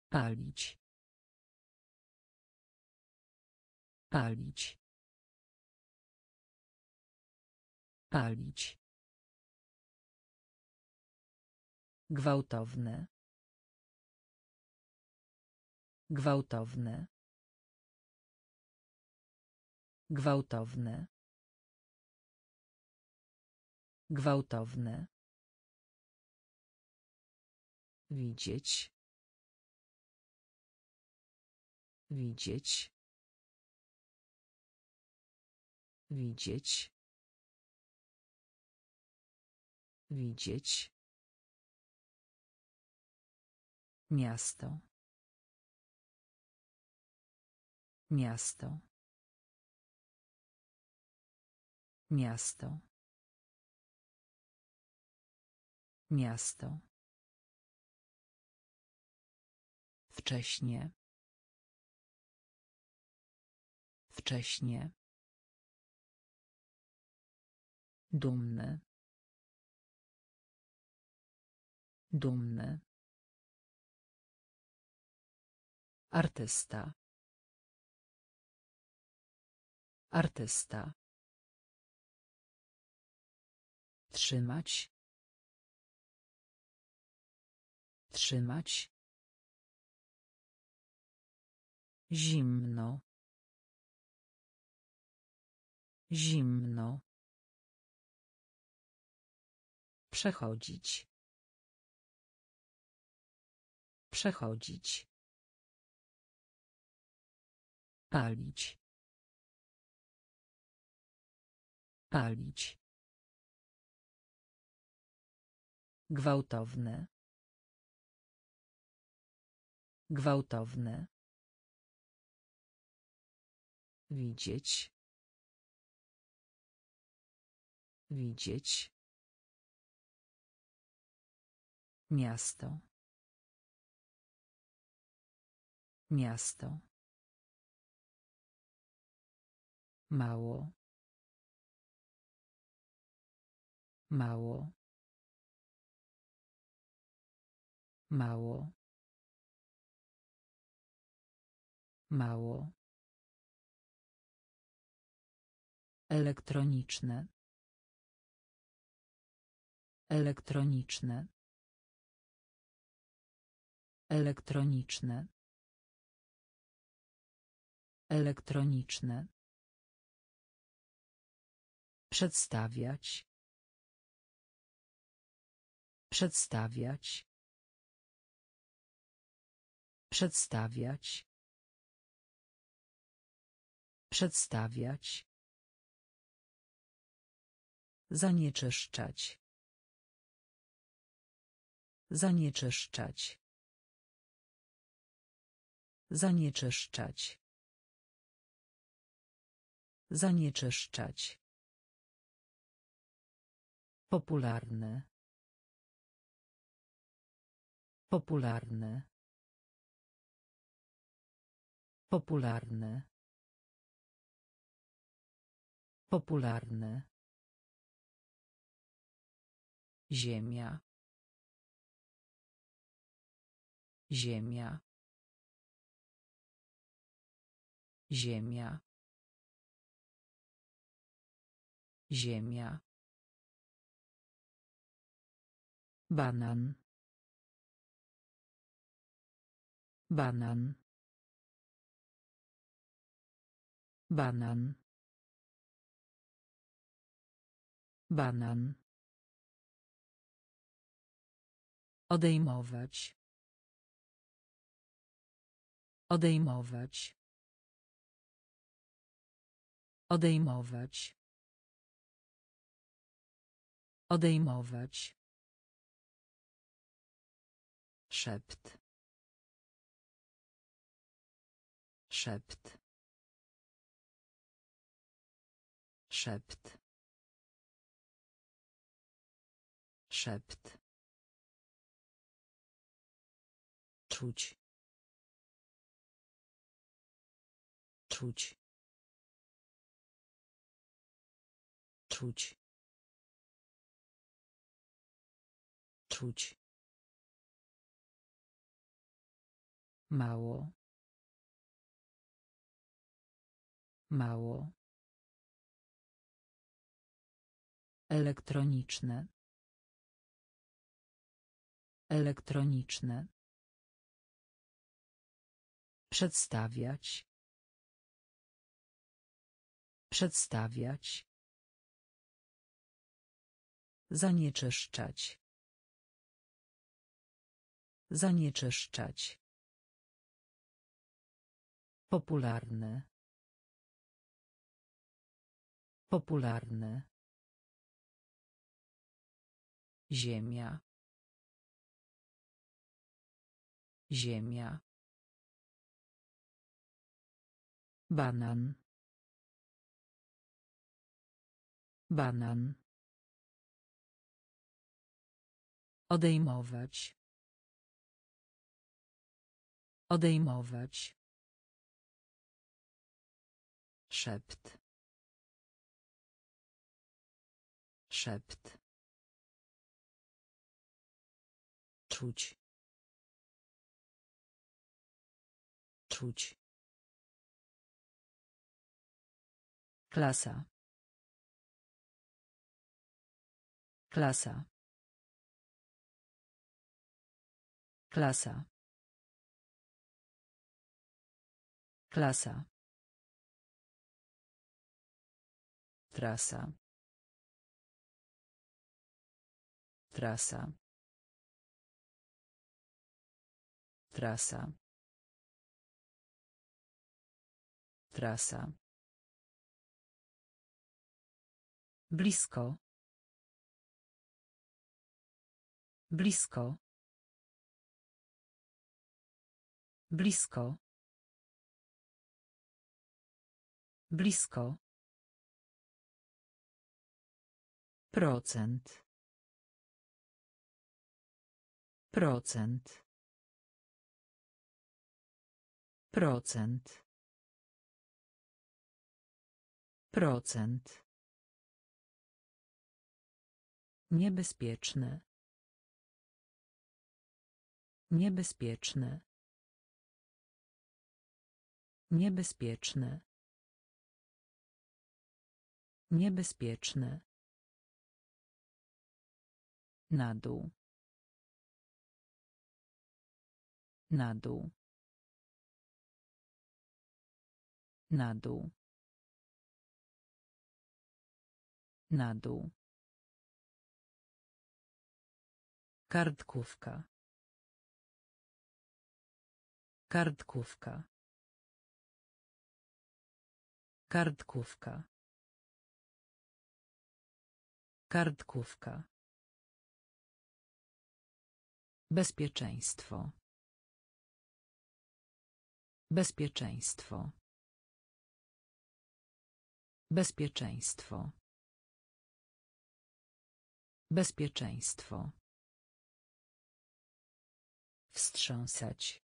Palić. Palić. Palić. Gwałtowne. Gwałtowne. Gwałtowne. Gwałtowne. Widzieć. Widzieć. Widzieć. Widzieć. Miasto. Miasto. Miasto. Miasto. Wcześnie. Wcześnie. Dumny. Dumny. Artysta. Artysta. Trzymać. Trzymać. Zimno. Zimno. Przechodzić. Przechodzić. Palić. Palić. Gwałtowne. Gwałtowne. Widzieć. Widzieć. Miasto. Miasto. Mało. Mało. Mało. Mało. Elektroniczne. Elektroniczne. Elektroniczne. Elektroniczne. Przedstawiać. Przedstawiać. Przedstawiać. Przedstawiać. Zanieczyszczać. Zanieczyszczać. Zanieczyszczać. Zanieczyszczać. Popularny. Popularny. Popularny. Popularny. Ziemia. Ziemia. Ziemia. Ziemia. Banan. Banan. Banan. Banan. Odejmować. Odejmować. Odejmować. Odejmować. Szept. Szept. Szept. Szept. Czuć. Czuć. Czuć. Czuć. Mało. Mało. Elektroniczne. Elektroniczne. Przedstawiać. Przedstawiać. Zanieczyszczać. Zanieczyszczać. Popularny. Popularny. Ziemia. Ziemia. Banan. Banan. Odejmować. Odejmować. Szept. Szept. Czuć. Czuć. Klasa. Klasa. Klasa. Klasa. Trasa. Trasa. Trasa. Trasa. Blisko. Blisko. Blisko. Blisko. Procent. Procent. Procent. Procent. Niebezpieczne. Niebezpieczne. Niebezpieczne. Niebezpieczne. Na dół. Na dół. Na dół. Na dół. Kartkówka. Kartkówka. Kartkówka. Kartkówka. Bezpieczeństwo. Bezpieczeństwo. Bezpieczeństwo. Bezpieczeństwo. Wstrząsać.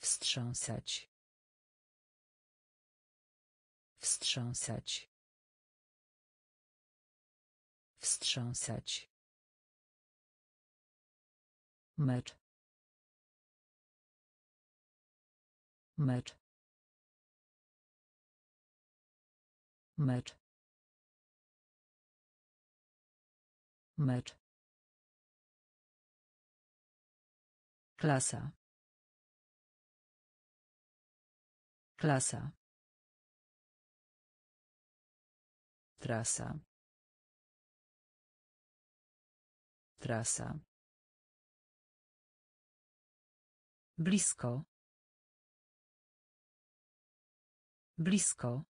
Wstrząsać. Wstrząsać. Wstrząsać. Mecz. Mecz. Mecz. Mecz. Klasa. Klasa. Trasa. Trasa. Blisko. Blisko.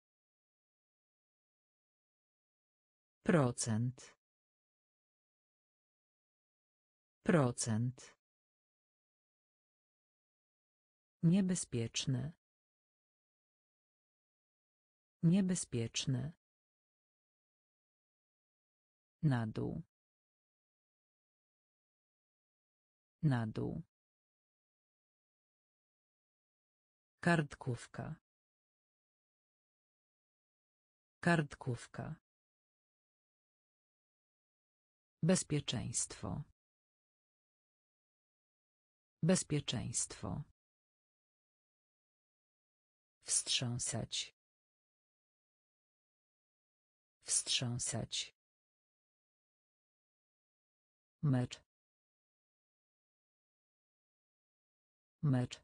Procent. Procent. Niebezpieczne. Niebezpieczne. Na dół. Na dół. Kartkówka. Kartkówka. Bezpieczeństwo. Bezpieczeństwo. Wstrząsać. Wstrząsać. Mecz. Mecz.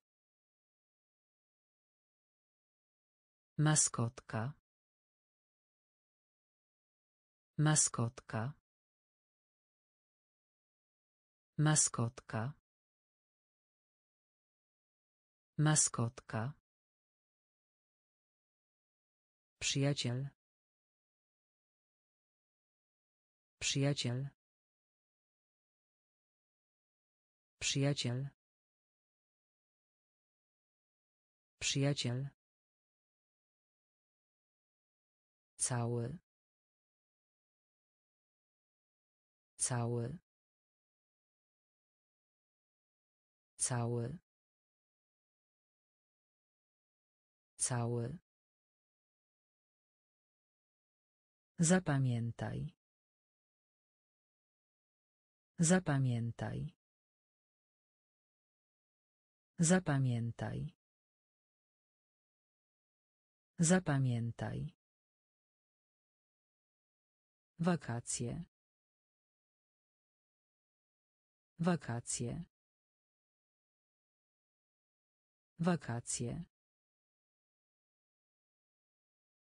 Maskotka. Maskotka. Maskotka. Maskotka. Przyjaciel. Przyjaciel. Przyjaciel. Przyjaciel. Cały. Cały. Cały. Cały. Zapamiętaj. Zapamiętaj. Zapamiętaj. Zapamiętaj. Wakacje. Wakacje. Wakacje.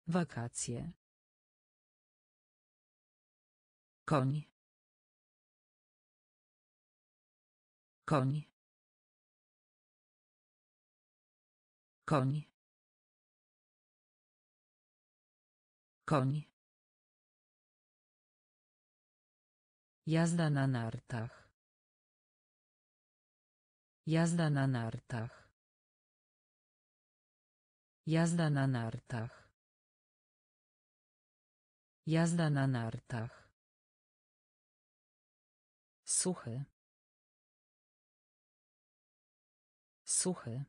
Wakacje. Koń. Koń. Koń. Koń. Jazda na nartach. Jazda na nartach. Jazda na nartach. Jazda na nartach. Suchy. Suchy.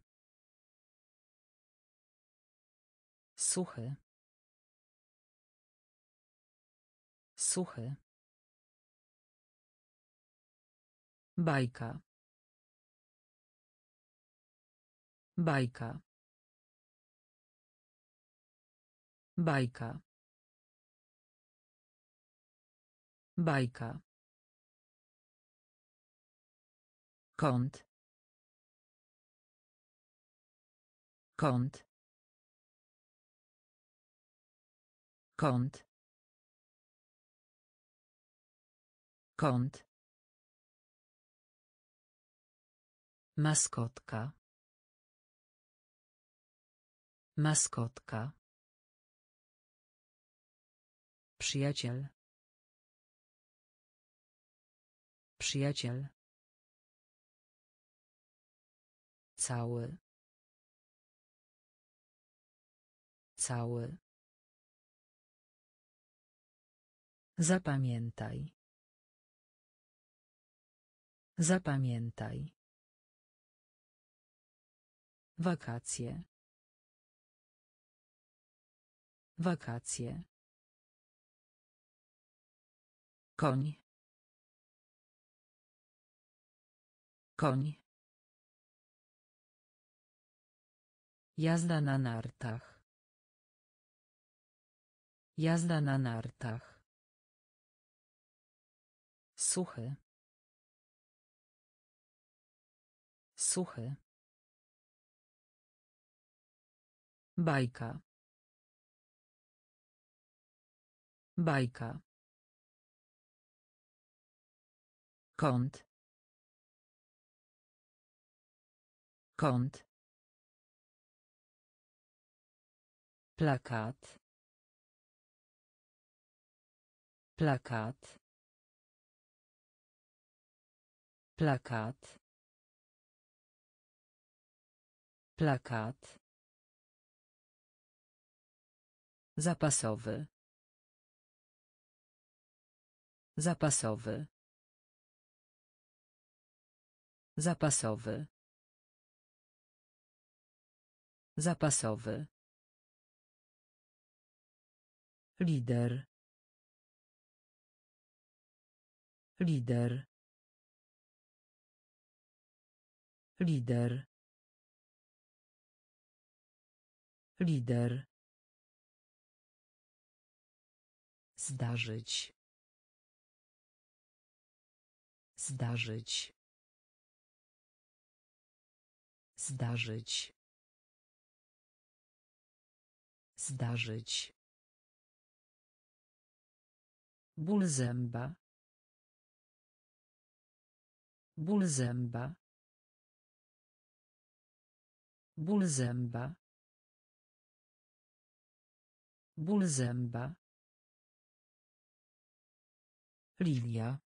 Suchy. Suchy. Bajka. Bajka. Bajka. Bajka. Kąt. Kąt. Kąt. Kąt. Maskotka. Maskotka. Przyjaciel. Przyjaciel. Cały. Cały. Zapamiętaj. Zapamiętaj. Wakacje. Wakacje. Koń. Koń. Jazda na nartach. Jazda na nartach. Suchy. Suchy. Bajka. Bajka. Kąt. Kąt. Plakat. Plakat. Plakat. Plakat. Zapasowy. Zapasowy. Zapasowy. Zapasowy. Lider. Lider. Lider. Lider. Zdarzyć. Zdarzyć. Zdarzyć. Zdarzyć. Ból zęba. Ból zęba. Ból zęba. Ból zęba. Lilia.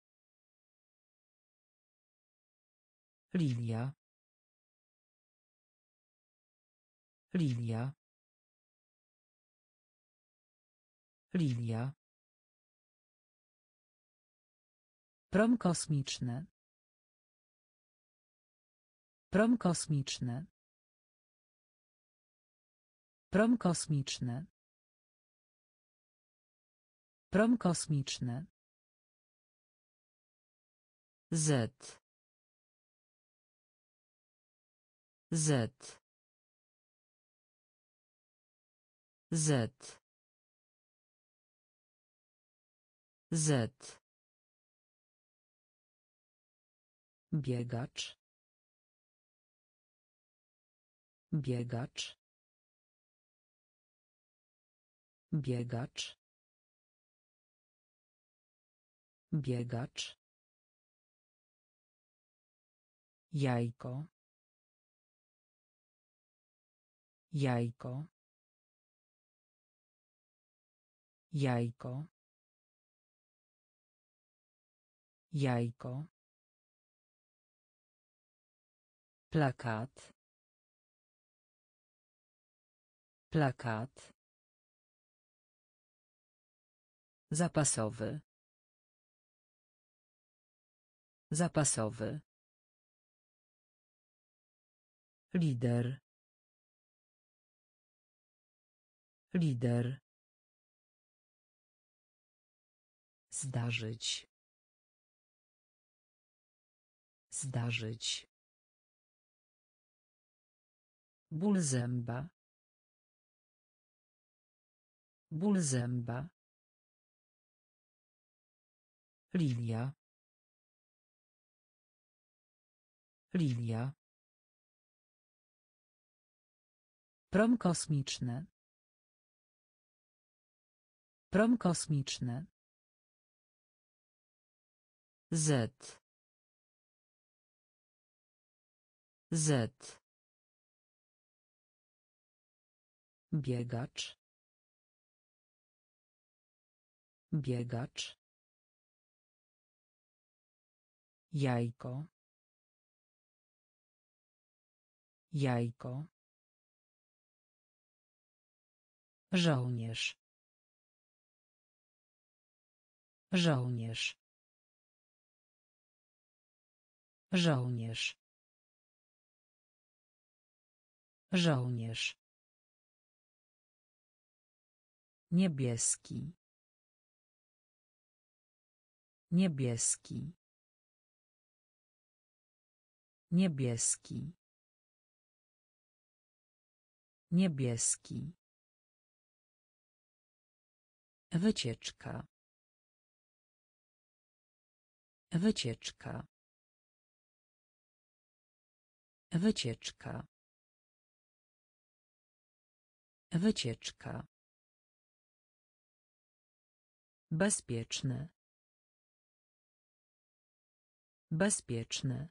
Lilia. Lilia. Lilia. Prom kosmiczny. Prom kosmiczny. Prom kosmiczny. Prom kosmiczny. Z. Z. Z. Z. Biegacz. Biegacz. Biegacz. Biegacz. Jajko. Jajko. Jajko. Jajko. Plakat. Plakat. Zapasowy. Zapasowy. Lider. Lider. Zdarzyć. Zdarzyć. Ból zęba. Ból zęba. Prom kosmiczny. Prom kosmiczny. Z. Z. Biegacz. Biegacz. Jajko. Jajko. Żołnierz. Żołnierz. Żołnierz. Żołnierz. Niebieski. Niebieski. Niebieski. Niebieski. Wycieczka. Wycieczka. Wycieczka. Wycieczka. Bezpieczny. Bezpieczny.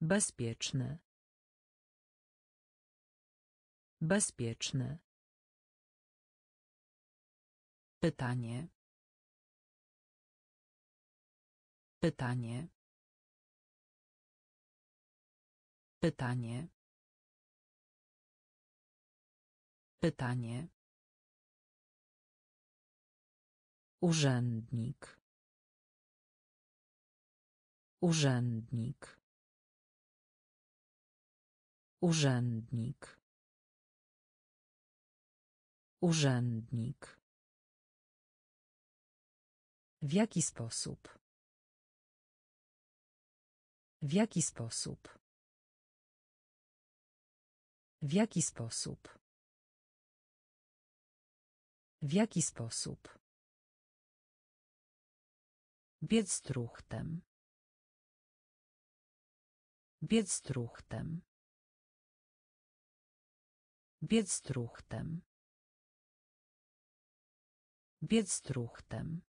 Bezpieczny. Bezpieczny. Pytanie. Pytanie. Pytanie. Pytanie. Urzędnik. Urzędnik. Urzędnik. Urzędnik. W jaki sposób? W jaki sposób? W jaki sposób? W jaki sposób? Biec truchtem. Biec truchtem. Biec truchtem. Truchtem.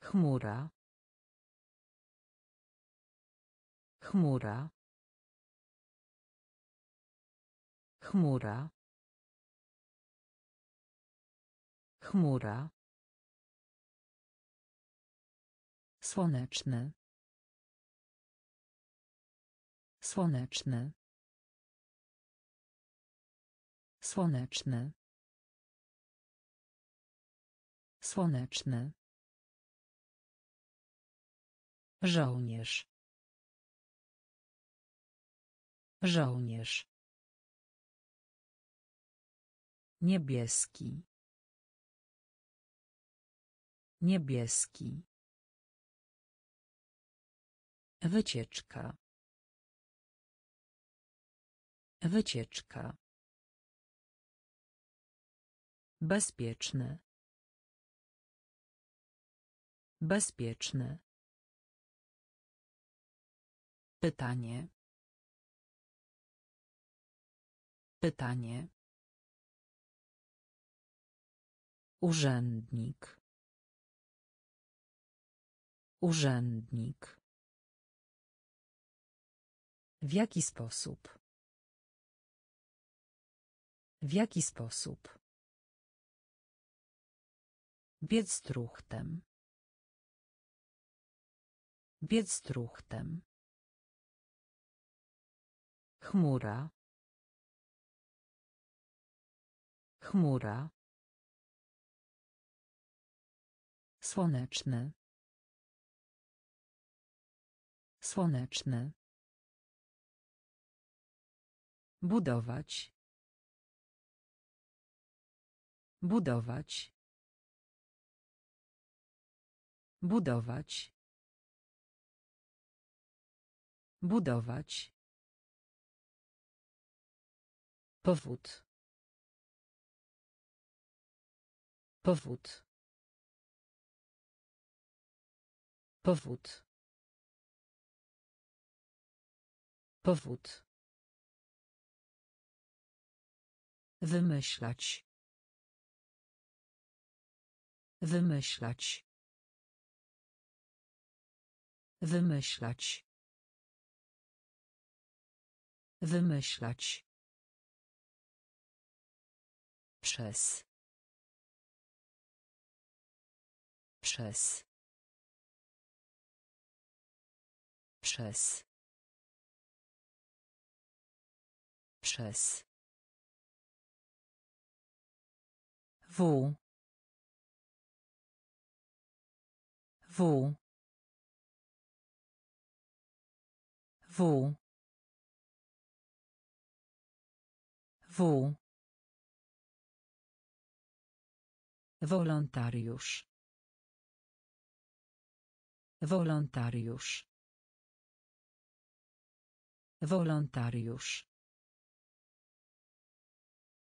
Chmura. Chmura. Chmura. Chmura. Słoneczny. Słoneczny. Słoneczny. Słoneczny. Żołnierz. Żołnierz. Niebieski. Niebieski. Wycieczka. Wycieczka. Bezpieczny. Bezpieczny. Pytanie. Pytanie. Urzędnik. Urzędnik. W jaki sposób? W jaki sposób? Biec truchtem. Biec truchtem. Chmura. Chmura. Słoneczny. Słoneczny. Budować. Budować. Budować. Budować. Powód. Powód. Powód. Powód. Wymyślać. Wymyślać. Wymyślać. Wymyślać. Przez. Przez. Przez. Przez. W. W. W. W. Wolontariusz. Wolontariusz. Wolontariusz.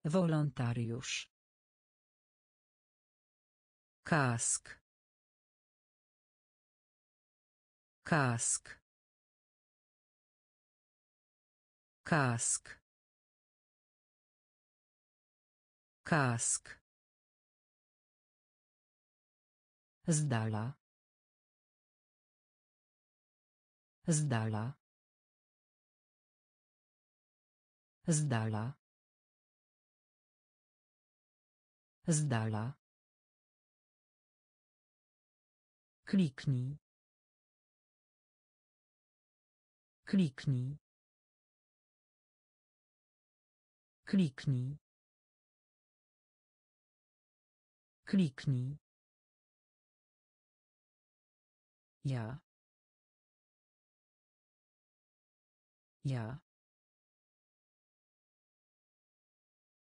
Wolontariusz. Kask. Kask. Kask. Kask. Zdala. Zdala. Z dala. Kliknij. Kliknij. Kliknij. Kliknij. Ja. Ja.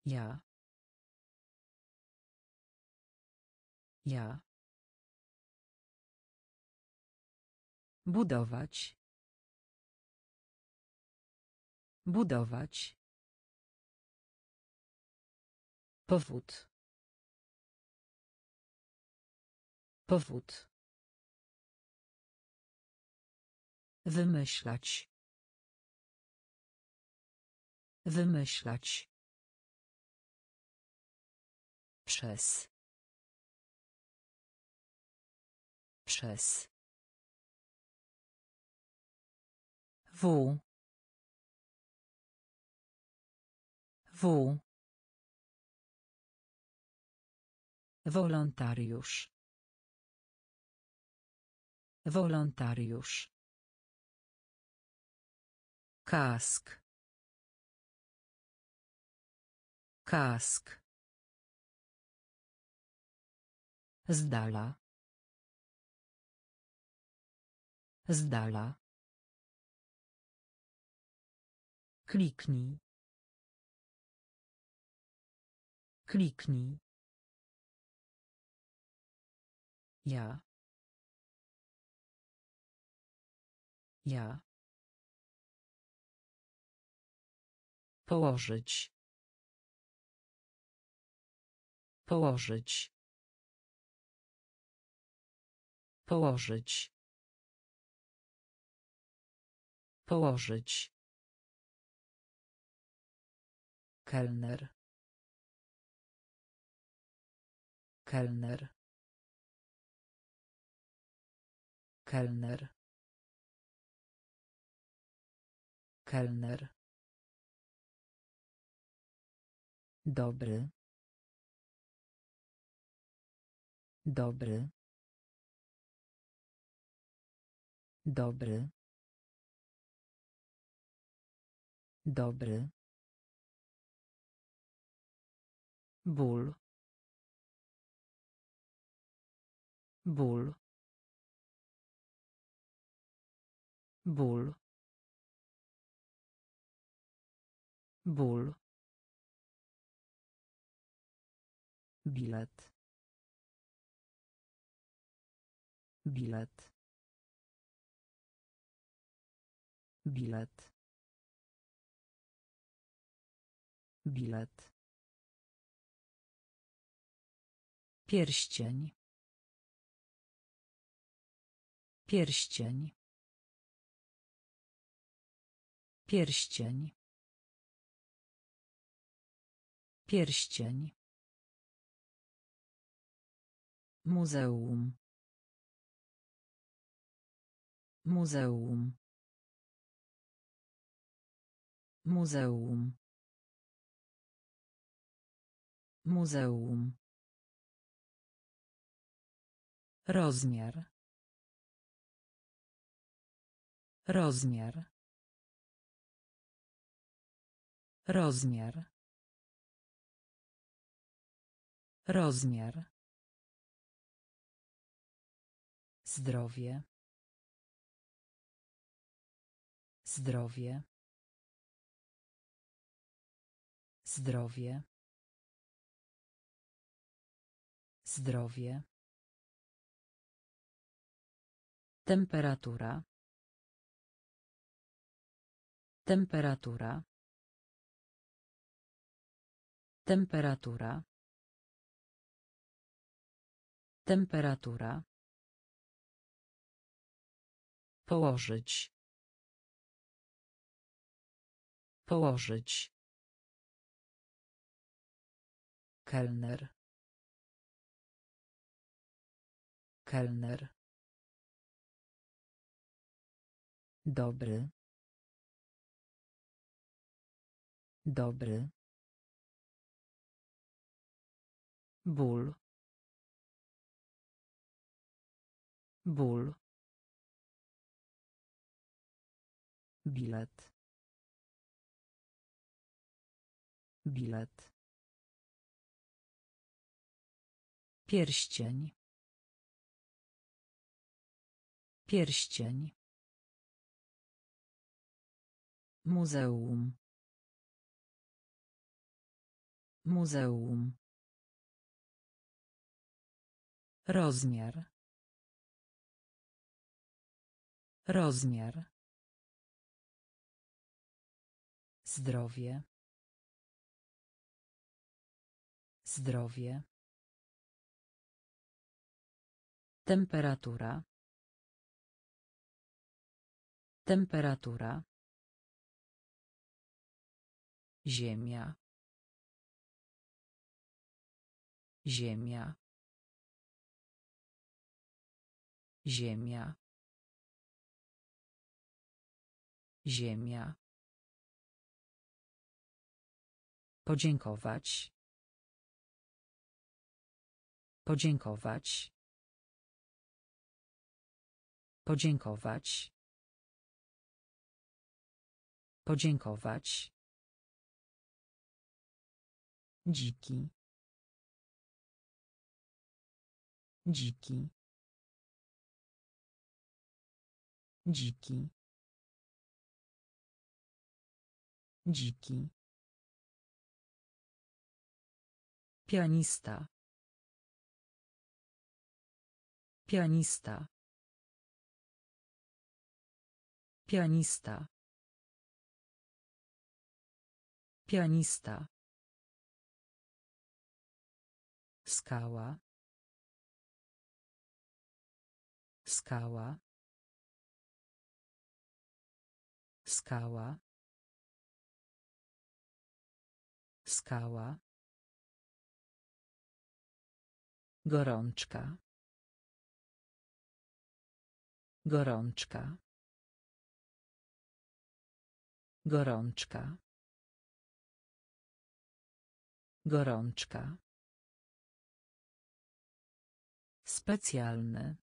Ja. Ja. Budować. Budować. Powód. Powód. Wymyślać. Wymyślać. Przez. Przez. W. Wolontariusz. Wolontariusz. Kask. Kask. Z dala. Kliknij. Kliknij. Ja. Ja. Położyć. Położyć. Położyć. Położyć. Kelner. Kelner. Kelner. Kelner. Dobry. Dobry. Dobry. Dobry. Ból ból ból ból. Bilet bilet bilet. Bilet Pierścień. Pierścień. Pierścień. Pierścień. Muzeum. Muzeum. Muzeum. Muzeum. Rozmiar. Rozmiar. Rozmiar. Rozmiar. Zdrowie. Zdrowie. Zdrowie. Zdrowie. Temperatura. Temperatura. Temperatura. Temperatura. Położyć. Położyć. Kelner. Kelner. Dobry. Dobry. Ból. Ból. Bilet. Bilet. Pierścień. Pierścień. Muzeum. Muzeum. Rozmiar. Rozmiar. Zdrowie. Zdrowie. Temperatura. Temperatura. Ziemia. Ziemia. Ziemia. Ziemia. Podziękować. Podziękować. Podziękować. Podziękować. Dziki. Dziki. Dziki. Dziki. Pianista. Pianista. Pianista. Pianista. Skała. Skała. Skała. Skała. Gorączka. Gorączka. Gorączka. Gorączka. Specjalny.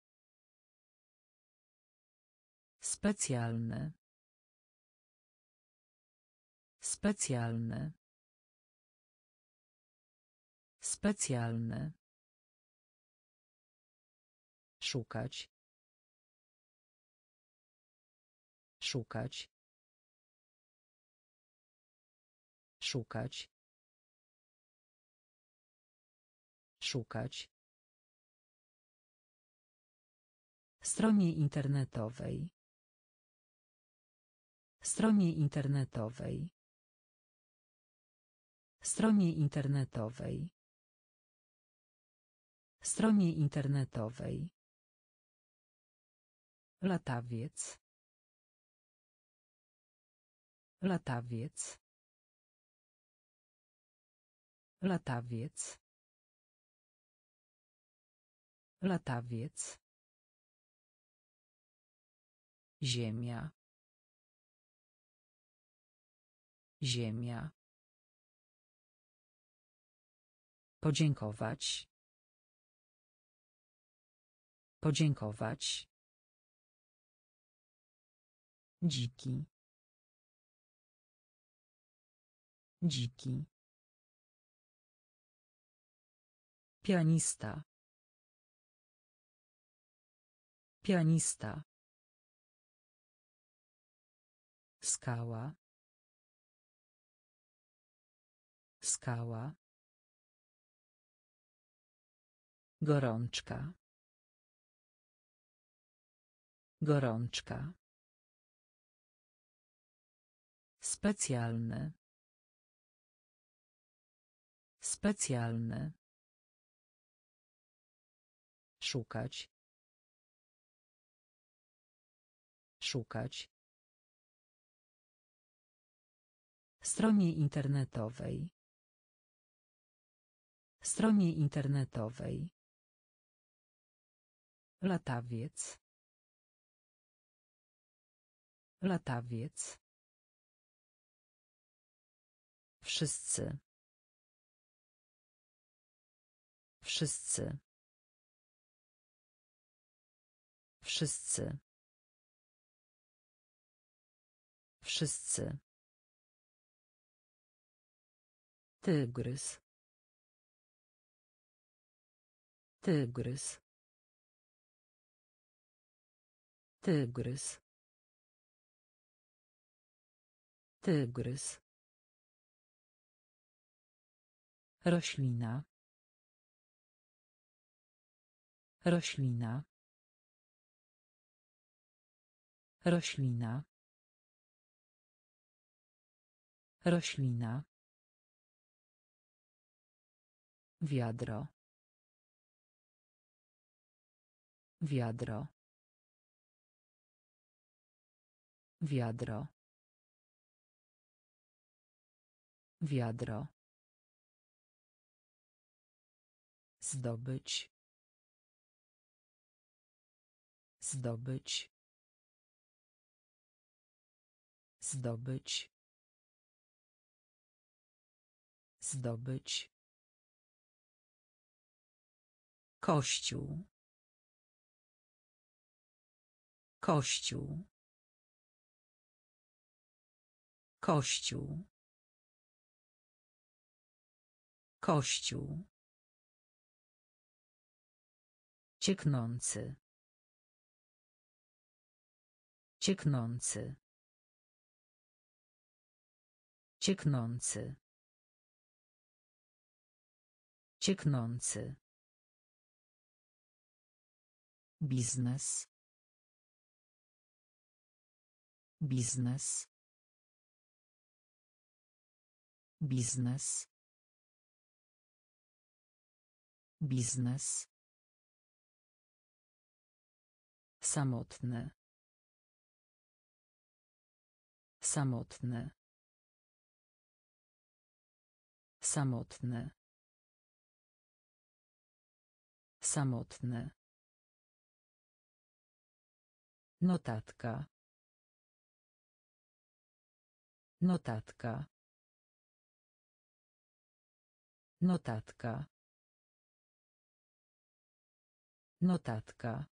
Specjalny. Specjalny. Specjalny. Szukać. Szukać. Szukać. Szukać. Stronie internetowej. Stronie internetowej. Stronie internetowej. Stronie internetowej. Latawiec. Latawiec. Latawiec. Latawiec. Ziemia. Ziemia. Podziękować. Podziękować. Dziki. Dziki. Pianista. Pianista. Skała. Skała. Gorączka. Gorączka. Specjalny. Specjalny. Szukać. Szukać. Stronie internetowej. Stronie internetowej. Latawiec. Latawiec. Wszyscy. Wszyscy. Wszyscy. Wszyscy. Tygrys. Tygrys. Tygrys. Tygrys. Roślina. Roślina. Roślina. Roślina. Wiadro. Wiadro. Wiadro. Wiadro. Zdobyć. Zdobyć. Zdobyć. Zdobyć. Kościół. Kościół. Kościół. Kościół. Cieknący. Cieknący. Cieknący. Cieknący. Biznes. Biznes. Biznes. Biznes. Samotny. Samotny. Samotny. Samotny. Notatka. Notatka. Notatka. Notatka.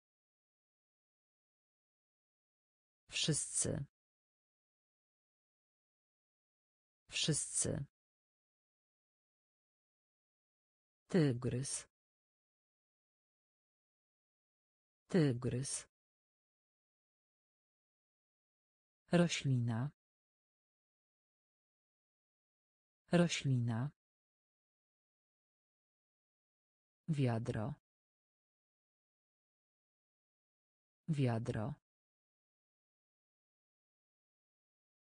Wszyscy. Wszyscy. Tygrys. Tygrys. Roślina. Roślina. Wiadro. Wiadro.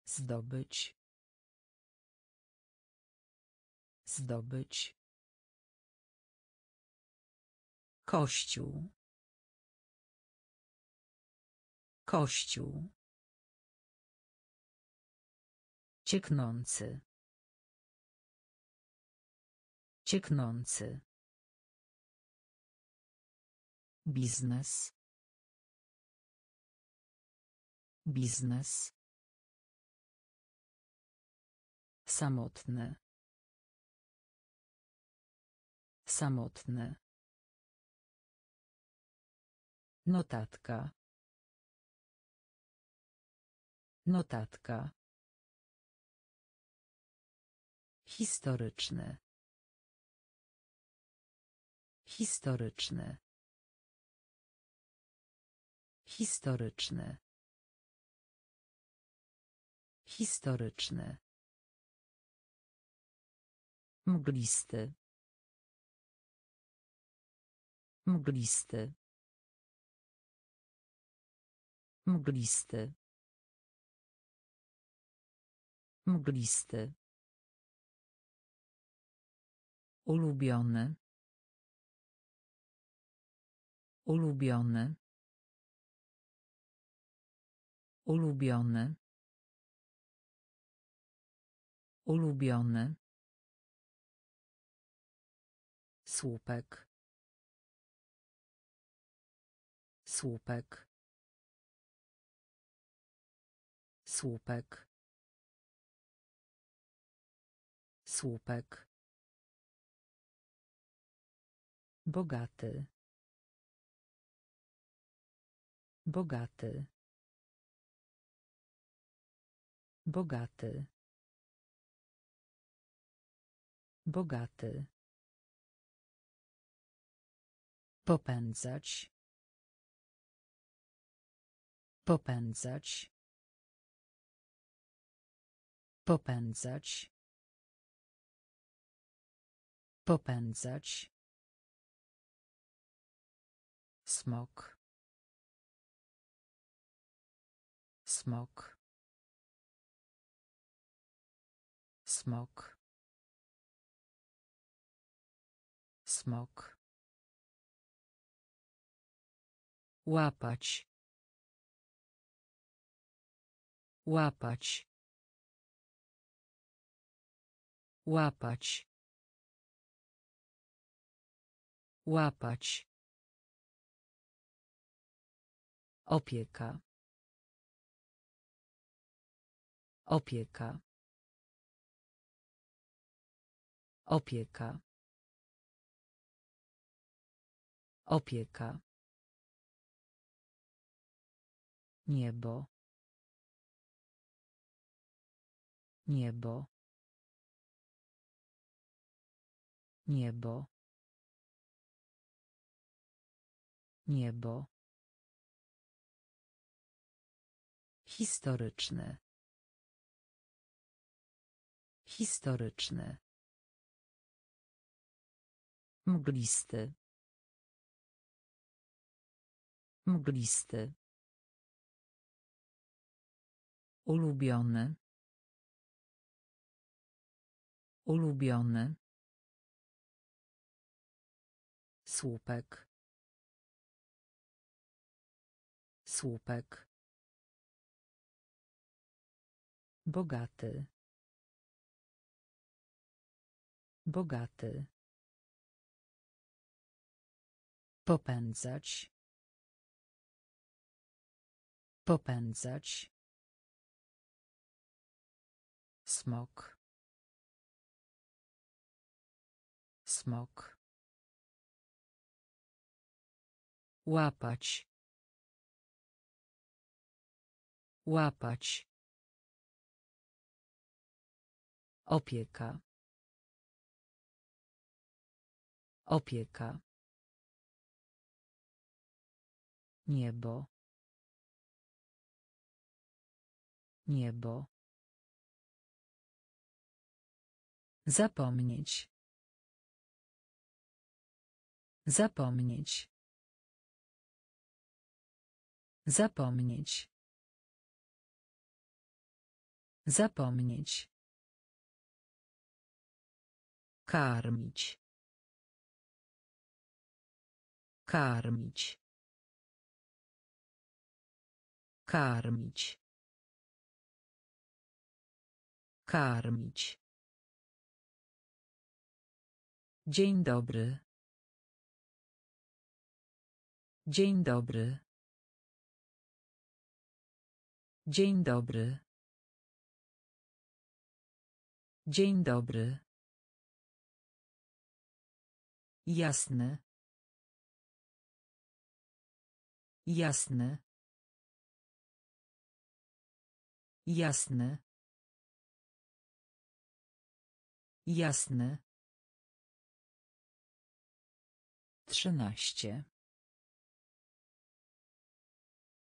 Zdobyć. Zdobyć. Kościół. Kościół. Cieknący. Cieknący. Biznes. Biznes. Samotny. Samotny. Notatka. Notatka. Historyczny. Historyczny. Historyczny. Historyczny. Mglisty. Mglisty. Mglisty. Mglisty. Ulubiony. Ulubiony. Ulubiony. Ulubiony. Słupek. Słupek. Słupek. Słupek. Bogaty. Bogaty. Bogaty. Bogaty. Popędzać. Popędzać. Popędzać. Popędzać. Smok. Smok. Smok. Smok. Łapać. Łapać. Łapać. Łapać. Opieka. Opieka. Opieka. Opieka. Niebo. Niebo. Niebo. Niebo. Historyczny. Historyczny. Mglisty. Mglisty. Ulubiony. Ulubiony. Słupek. Słupek. Bogaty. Bogaty. Popędzać. Popędzać. Smok. Smok. Łapać. Łapać. Opieka. Opieka. Niebo. Niebo. Zapomnieć. Zapomnieć. Zapomnieć. Zapomnieć. Karmić. Karmić. Karmić. Karmić. Dzień dobry. Dzień dobry. Dzień dobry. Dzień dobry. Jasne. Jasne. Jasne. Jasne. Trzynaście.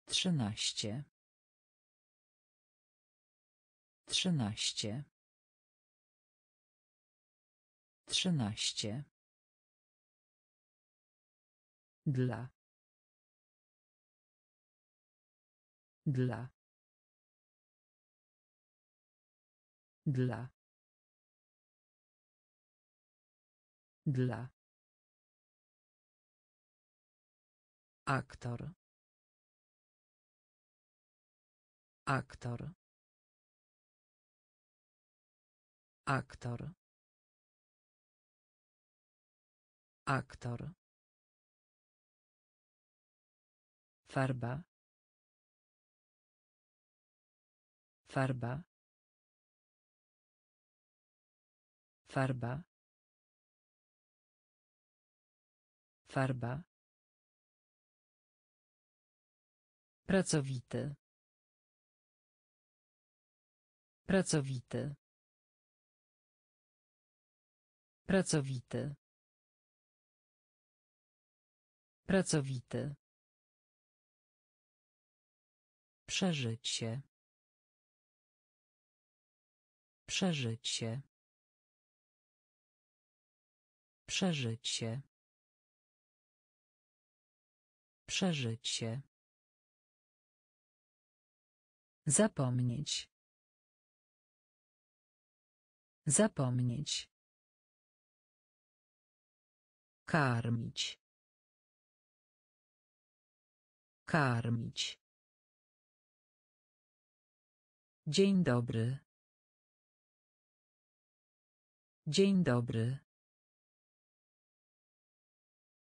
Trzynaście. Trzynaście. Trzynaście. Dla. Dla. Dla. Dla. Aktor. Aktor. Aktor. Aktor. Farba. Farba. Farba. Farba. Pracowity. Pracowity. Pracowity. Pracowity. Przeżycie. Przeżycie. Przeżycie. Przeżycie. Zapomnieć. Zapomnieć. Karmić. Karmić. Dzień dobry. Dzień dobry.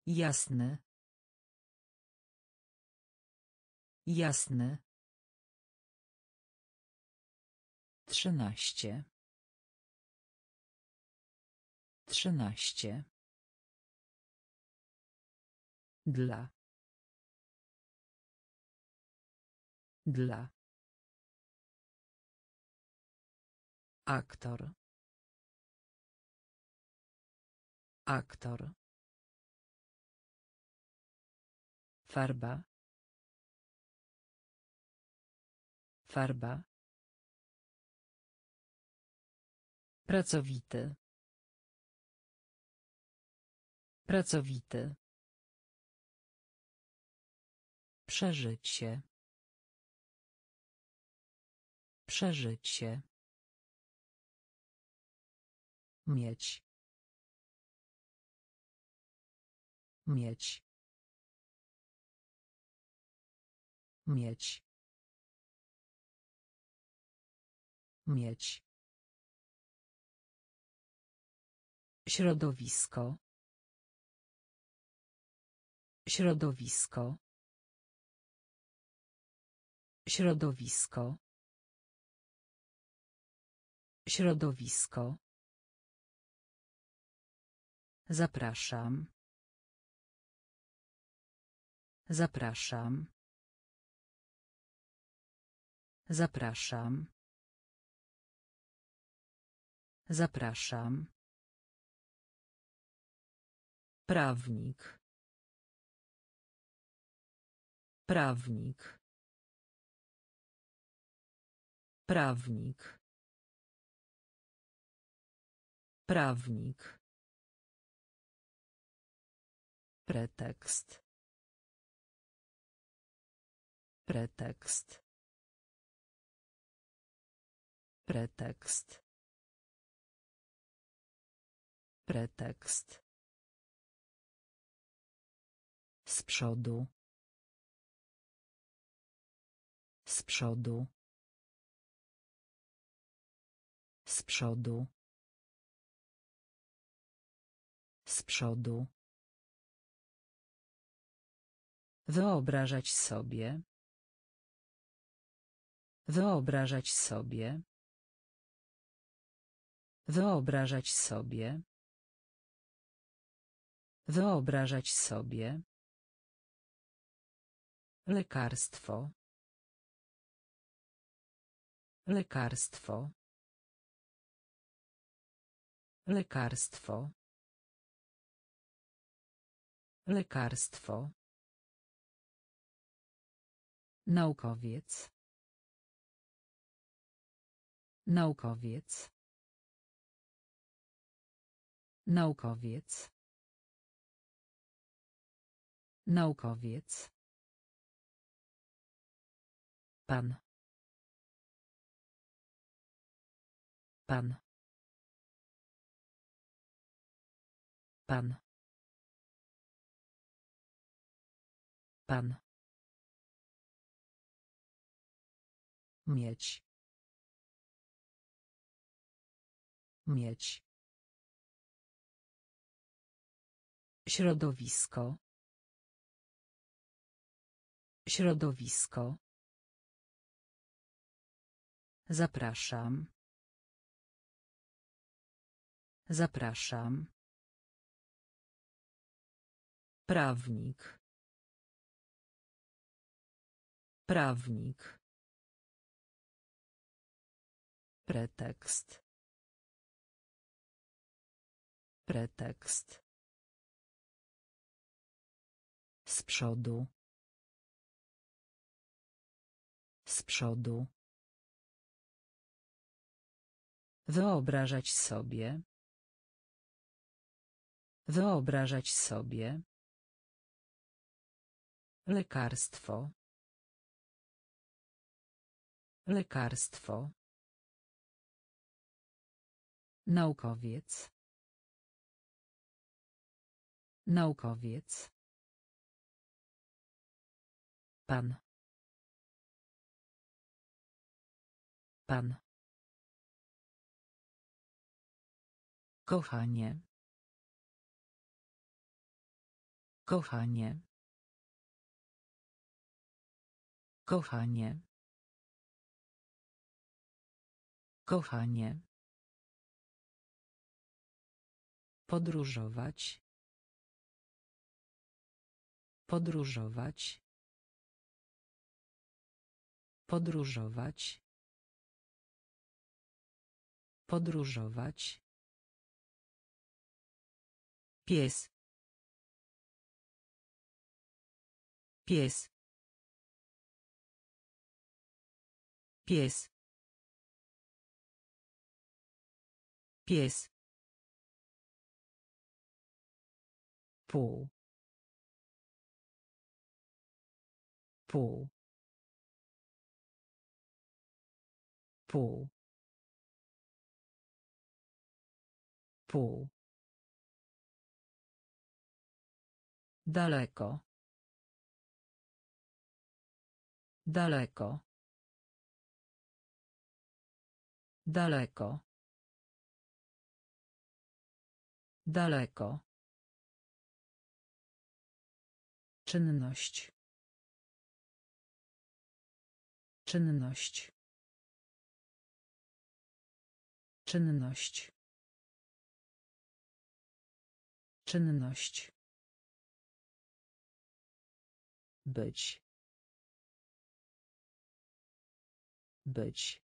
Jasny. Jasny. Trzynaście. Trzynaście. Dla. Dla. Aktor. Aktor. Farba. Farba. Pracowity. Pracowity. Przeżycie. Przeżycie. Mieć. Mieć. Mieć. Mieć. Środowisko. Środowisko. Środowisko. Środowisko. Zapraszam. Zapraszam. Zapraszam. Zapraszam. Prawnik. Prawnik. Prawnik. Prawnik. Pretekst. Pretekst. Pretekst. Pretekst. Z przodu. Z przodu. Z przodu. Z przodu. Wyobrażać sobie. Wyobrażać sobie. Wyobrażać sobie. Wyobrażać sobie. Lekarstwo. Lekarstwo. Lekarstwo. Lekarstwo. Naukowiec. Naukowiec. Naukowiec. Naukowiec. Pan. Pan. Pan. Pan. Mieć. Mieć. Środowisko. Środowisko. Zapraszam. Zapraszam. Prawnik. Prawnik. Pretekst. Pretekst. Z przodu. Z przodu. Wyobrażać sobie. Wyobrażać sobie. Lekarstwo. Lekarstwo. Naukowiec. Naukowiec. Pan. Pan. Kochanie. Kochanie. Kochanie. Kochanie. Podróżować. Podróżować. Podróżować. Podróżować. Pies. Pies. Pies. Pies. Pół. Pół. Pół. Pół. Daleko. Daleko. Daleko. Daleko. Czynność. Czynność. Czynność. Czynność. Być. Być.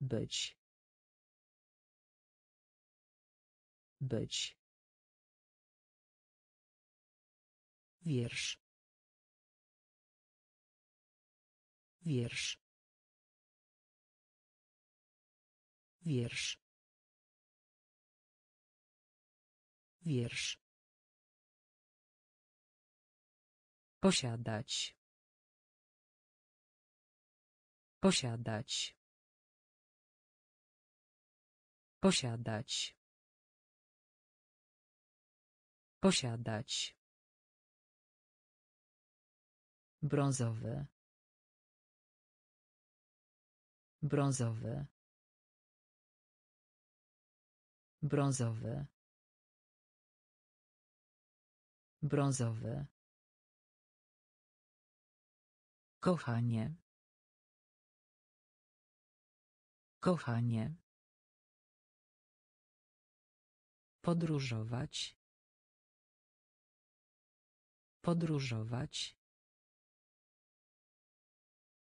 Być. Być. Wiersz. Wiersz. Wiersz. Wiersz. Posiadać. Posiadać. Posiadać. Posiadać. Brązowy. Brązowy. Brązowy. Brązowy. Kochanie. Kochanie. Podróżować. Podróżować.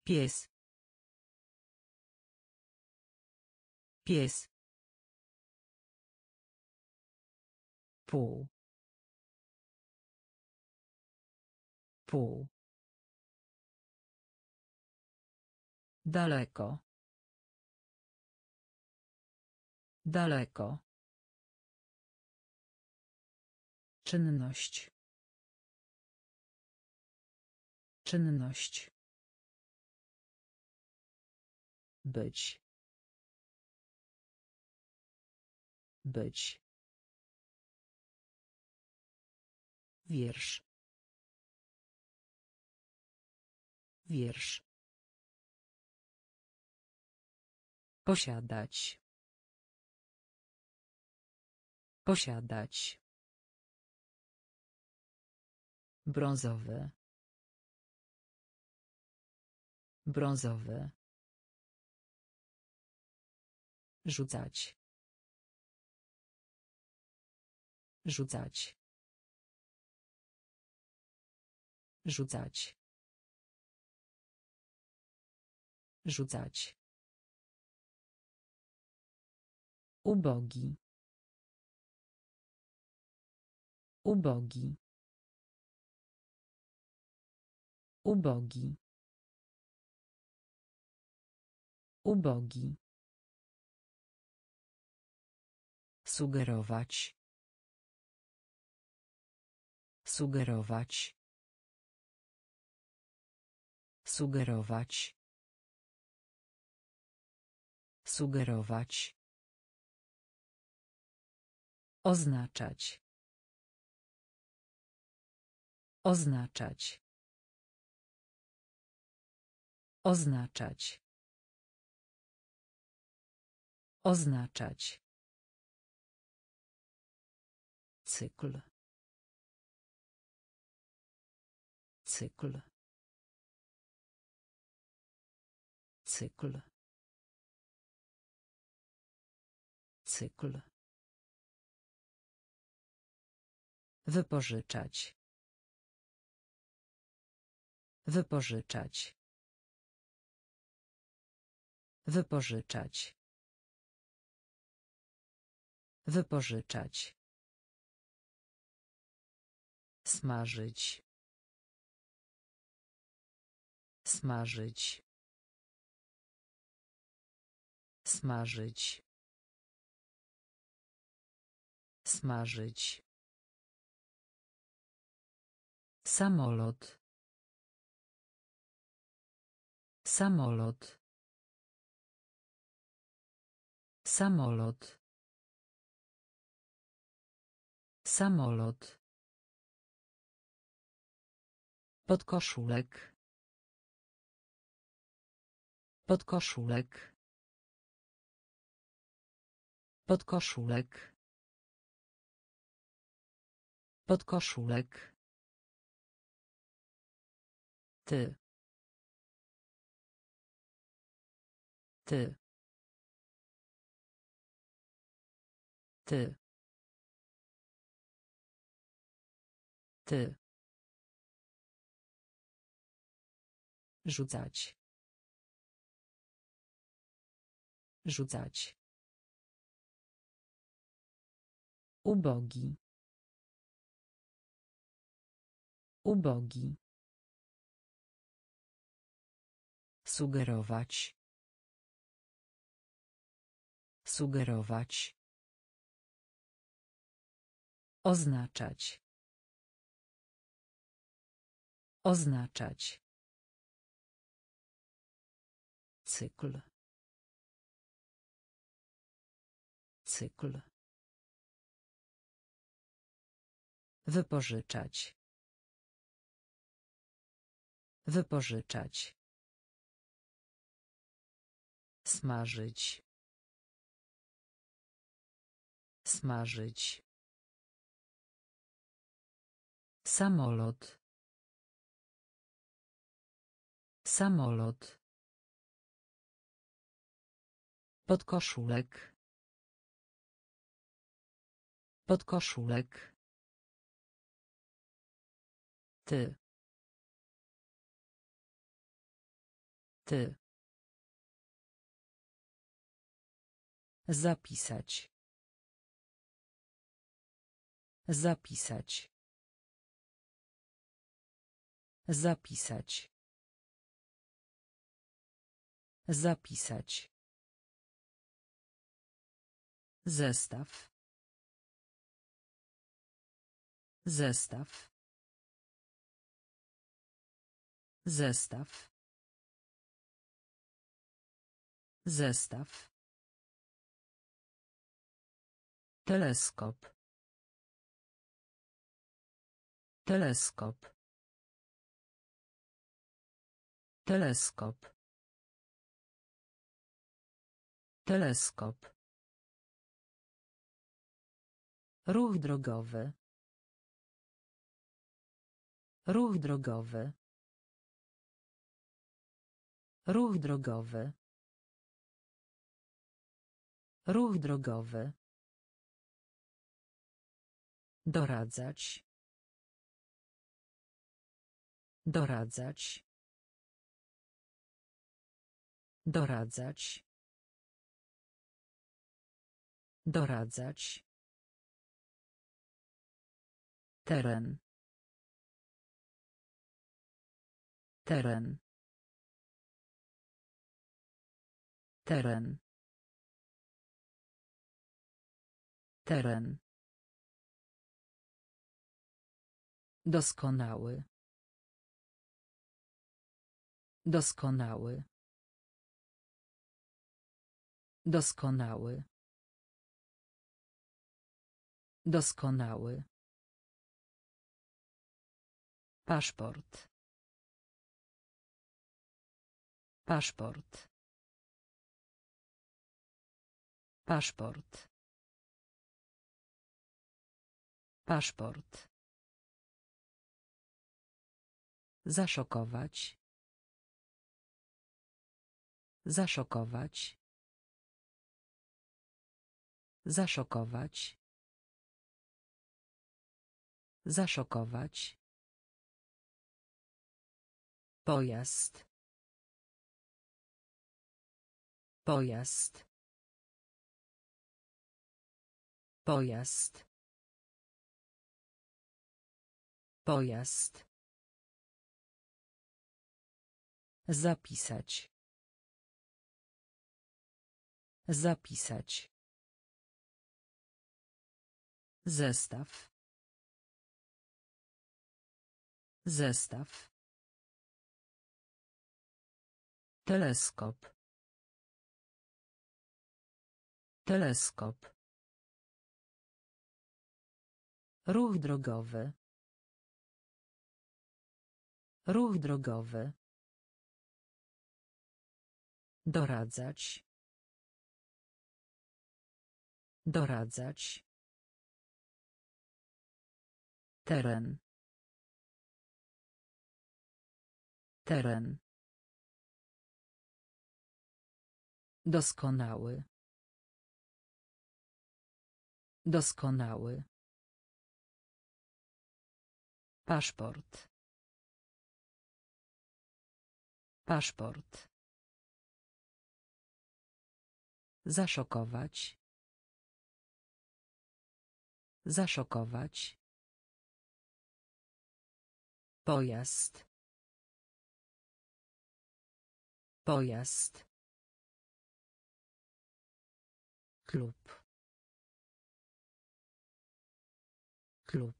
Pies. Pies. Pół. Pół. Daleko. Daleko. Czynność. Czynność. Być. Być. Wiersz. Wiersz. Posiadać. Posiadać. Brązowy. Brązowy. Rzucać. Rzucać. Rzucać. Rzucać. Ubogi. Ubogi. Ubogi. Ubogi. Sugerować. Sugerować. Sugerować. Sugerować. Oznaczać. Oznaczać. Oznaczać. Oznaczać. Cykl. Cykl. Cykl. Cykl. Wypożyczać. Wypożyczać. Wypożyczać. Wypożyczać. Smażyć. Smażyć. Smażyć. Smażyć. Samolot. Samolot. Samolot. Samolot. Podkoszulek. Podkoszulek. Podkoszulek. Podkoszulek. Ty. Ty. Ty. Ty. Rzucać. Rzucać. Ubogi. Ubogi. Sugerować. Sugerować. Oznaczać. Oznaczać. Cykl. Cykl. Wypożyczać. Wypożyczać. Smażyć. Smażyć. Samolot. Samolot. Podkoszulek. Podkoszulek. Ty. Ty. Zapisać. Zapisać. Zapisać. Zapisać. Zestaw. Zestaw. Zestaw. Zestaw. Teleskop. Teleskop. Teleskop. Teleskop. Ruch drogowy. Ruch drogowy. Ruch drogowy. Ruch drogowy. Doradzać. Doradzać. Doradzać. Doradzać. Teren. Teren. Teren. Teren. Doskonały. Doskonały. Doskonały. Doskonały. Paszport. Paszport. Paszport. Paszport. Zaszokować. Zaszokować. Zaszokować. Zaszokować. Pojazd. Pojazd. Pojazd. Pojazd. Zapisać. Zapisać. Zestaw. Zestaw. Teleskop. Teleskop. Ruch drogowy. Ruch drogowy. Doradzać. Doradzać. Teren. Teren. Doskonały. Doskonały. Paszport. Paszport. Zaszokować. Zaszokować. Pojazd. Pojazd. Klub. Klub.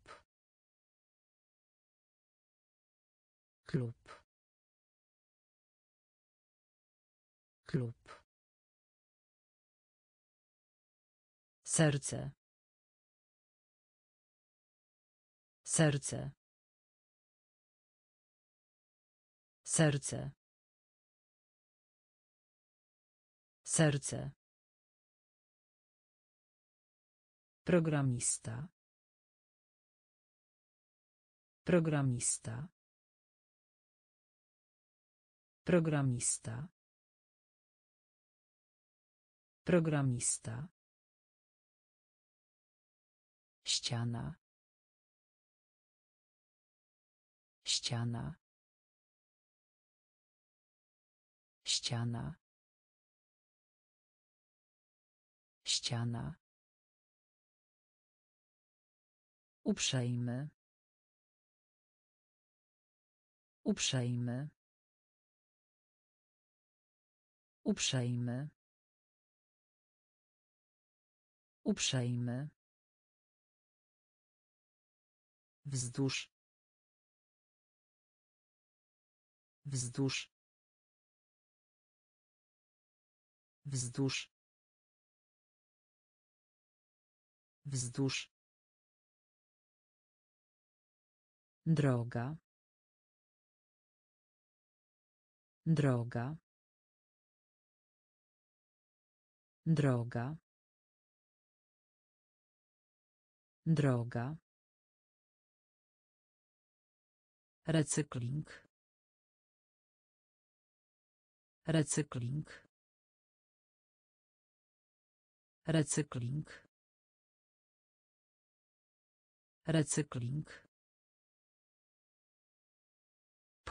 Klub. Klub. Serce. Serce. Serce. Serce. Programista. Programista. Programista. Programista. Ściana. Ściana. Ściana. Ściana. Uprzejmy. Uprzejmy. Uprzejmy. Uprzejmy. Wzdłuż. Wzdłuż. Wzdłuż. Wzdłuż. Droga. Droga. Droga. Droga. Recykling. Recykling. Recykling. Recykling.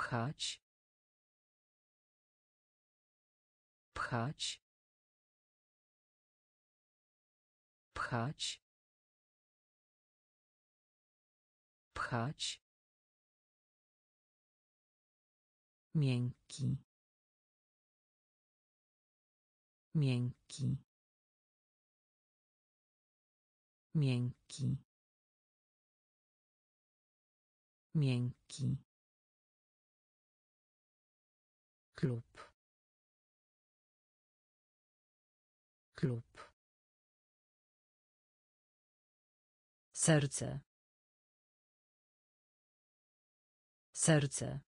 Pchać. Pchać. Pchać. Pchać. Miękki. Miękki. Miękki. Miękki. Klub. Klub. Serce. Serce.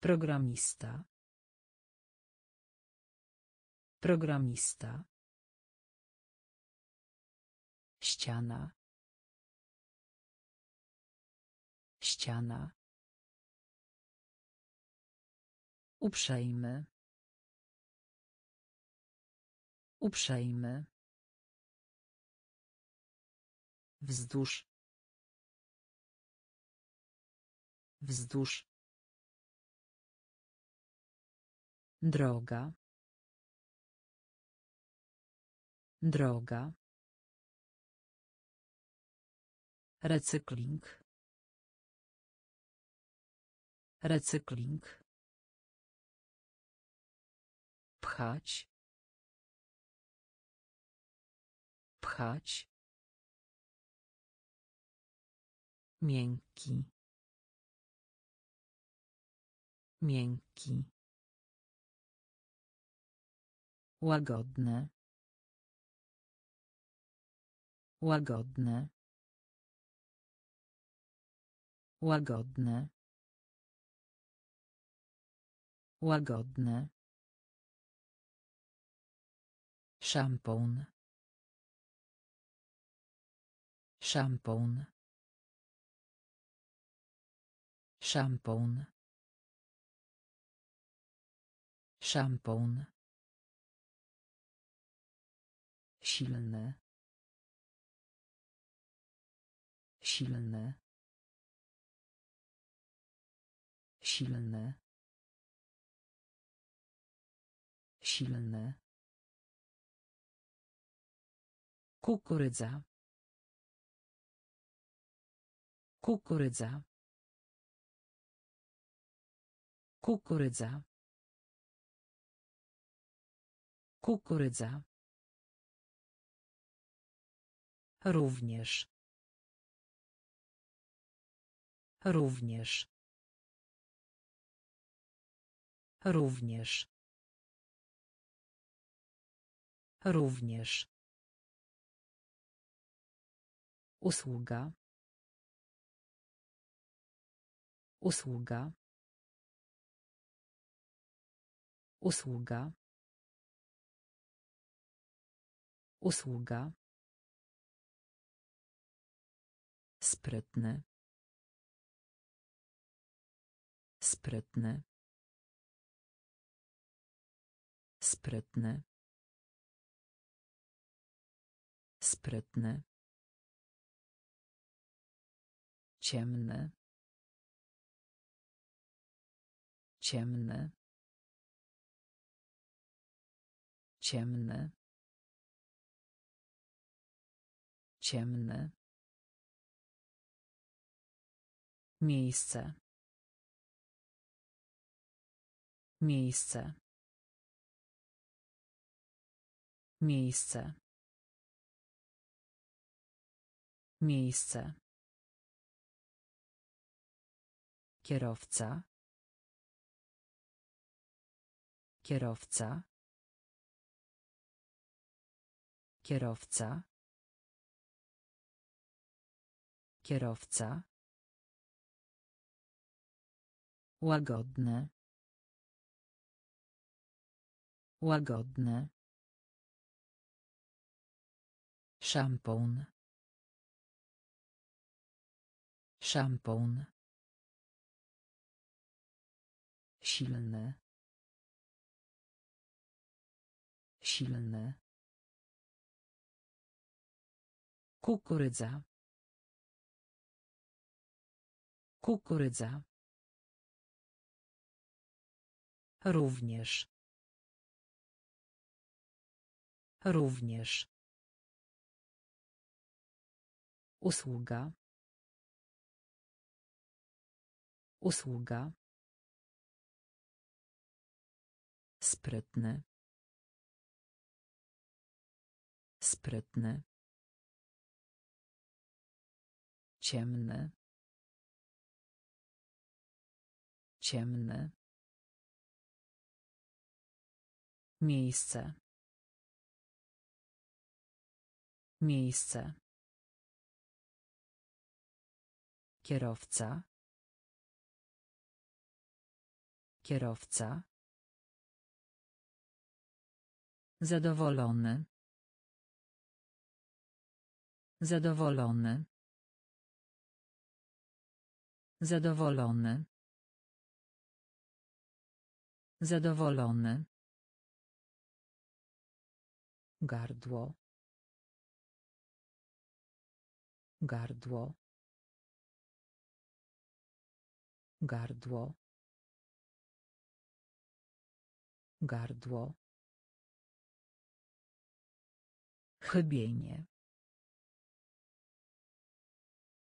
Programista. Programista. Ściana. Ściana. Uprzejmy. Uprzejmy. Wzdłuż. Wzdłuż. Droga. Droga. Recykling. Recykling. Pchać. Pchać. Miękki. Miękki. Łagodne. Łagodne. Łagodne. Łagodne. Szampon. Szampon. Szampon. Szampon. Silny. Silny. Silny. Silny. Kukurydza. Kukurydza. Kukurydza. Kukurydza. Również. Również. Również. Również. Usługa. Usługa. Usługa. Usługa. Sprytny. Sprytny. Sprytny. Sprytny. Ciemny. Ciemny. Ciemny. Ciemny. Miejsce. Miejsce. Miejsce. Miejsce. Kierowca. Kierowca. Kierowca. Kierowca. Łagodne. Łagodne. Szampon. Szampon. Silny. Silny. Kukurydza. Kukurydza. Również. Również. Usługa. Usługa. Sprytny. Sprytny. Ciemny. Ciemny. Miejsce. Miejsce. Kierowca. Kierowca. Zadowolony. Zadowolony. Zadowolony. Zadowolony. Gardło. Gardło. Gardło. Gardło. Chybienie.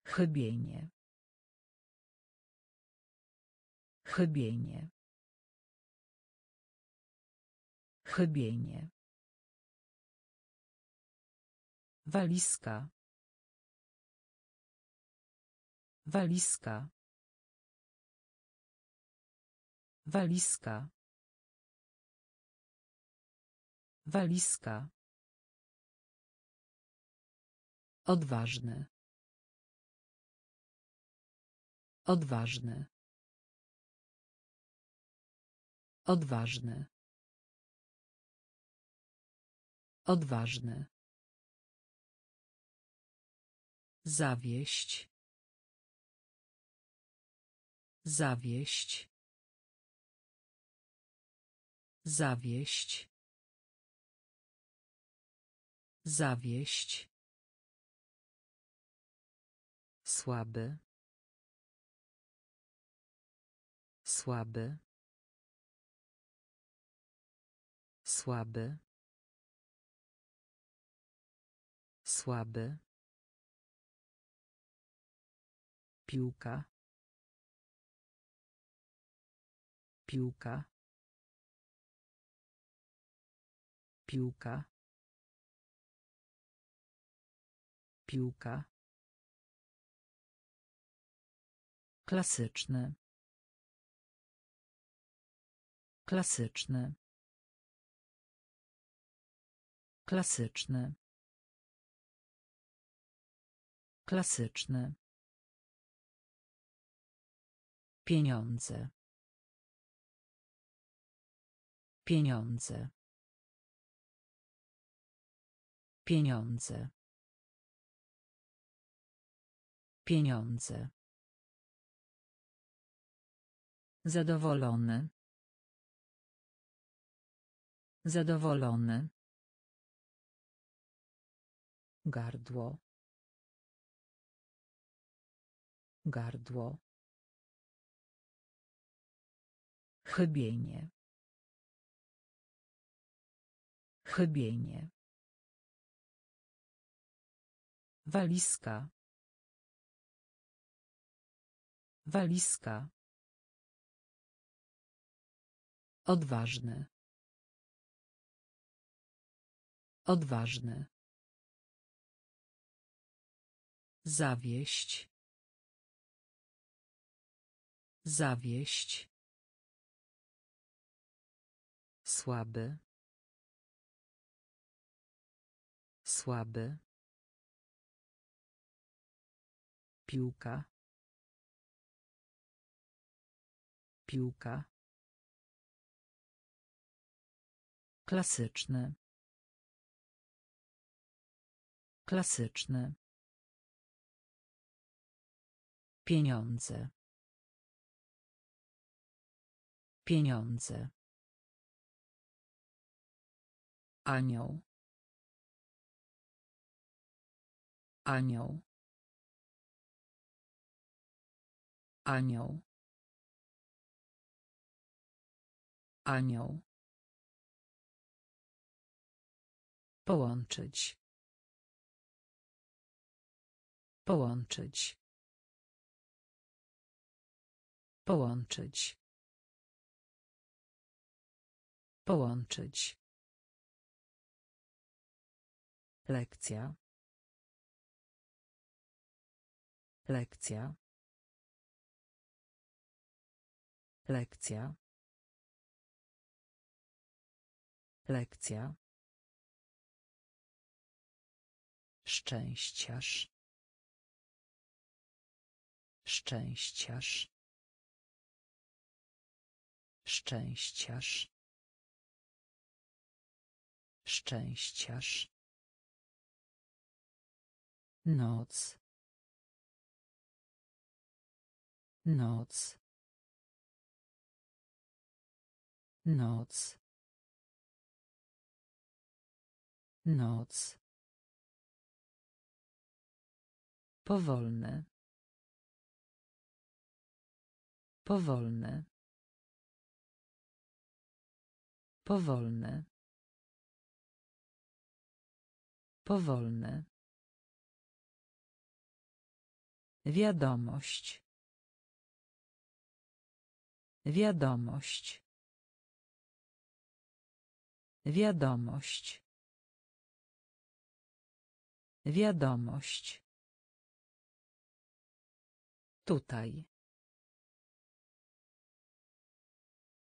Chybienie. Chybienie. Chybienie. Walizka. Walizka. Walizka. Walizka. Odważny. Odważny. Odważny. Odważny. Zawieść. Zawieść. Zawieść. Zawieść. Słaby. Słaby. Słaby. Słaby. Piłka. Piłka. Piłka. Piłka. Klasyczny. Klasyczny. Klasyczny. Klasyczny. Pieniądze. Pieniądze. Pieniądze. Pieniądze. Zadowolony. Zadowolony. Gardło. Gardło. Chybienie. Chybienie. Walizka. Walizka. Odważny. Odważny. Zawieść. Zawieść. Słaby. Słaby. Piłka. Piłka. Klasyczny. Klasyczny. Pieniądze. Pieniądze. Anioł. Anioł. Anioł. Anioł. Połączyć. Połączyć. Połączyć. Połączyć. Lekcja. Lekcja. Lekcja. Lekcja. Szczęściarz. Szczęściarz. Szczęściarz. Szczęściarz. Noc. Noc. Noc. Noc. Powolne. Powolne. Powolne. Powolne. Wiadomość. Wiadomość. Wiadomość. Wiadomość. Tutaj.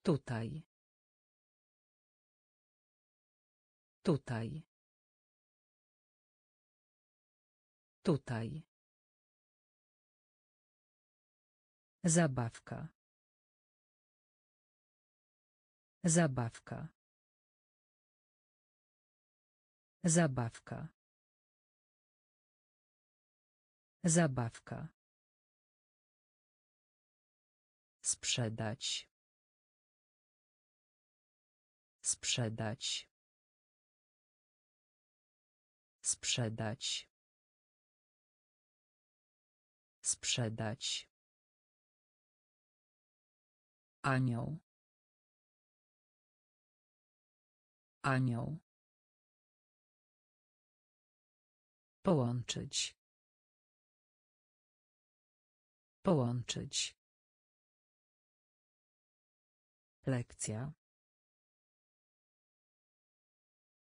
Tutaj. Tutaj. Tutaj. Zabawka. Zabawka. Zabawka. Zabawka. Sprzedać. Sprzedać. Sprzedać. Sprzedać. Anioł. Anioł. Połączyć. Połączyć. Lekcja.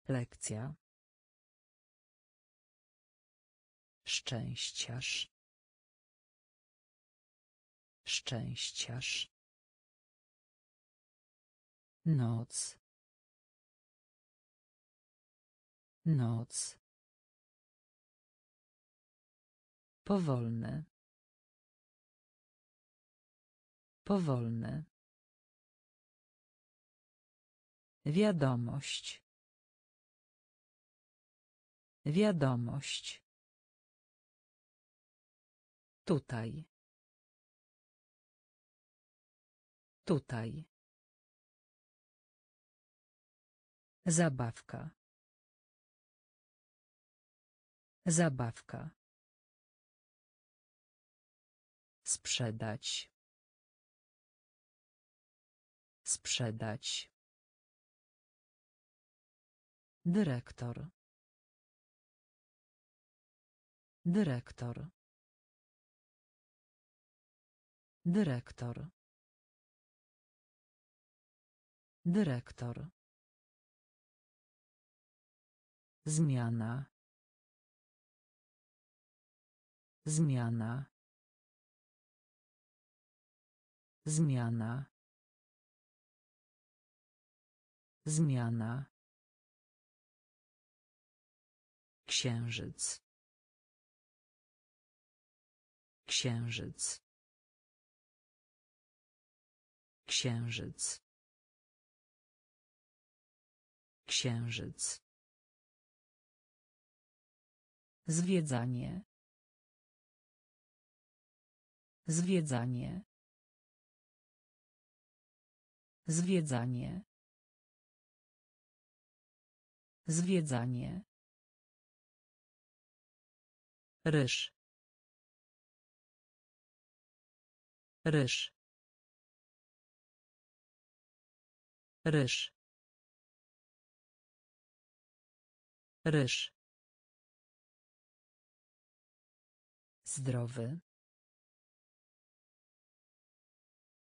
Lekcja. Szczęściarz. Szczęściarz. Noc. Noc. Powolne. Powolne. Wiadomość. Wiadomość. Tutaj. Tutaj. Zabawka. Zabawka. Sprzedać. Sprzedać. Dyrektor. Dyrektor. Dyrektor. Dyrektor. Zmiana. Zmiana. Zmiana. Zmiana. Księżyc. Księżyc. Księżyc. Księżyc. Zwiedzanie. Zwiedzanie. Zwiedzanie. Zwiedzanie. Ryż. Ryż. Ryż. Ryż. Zdrowy.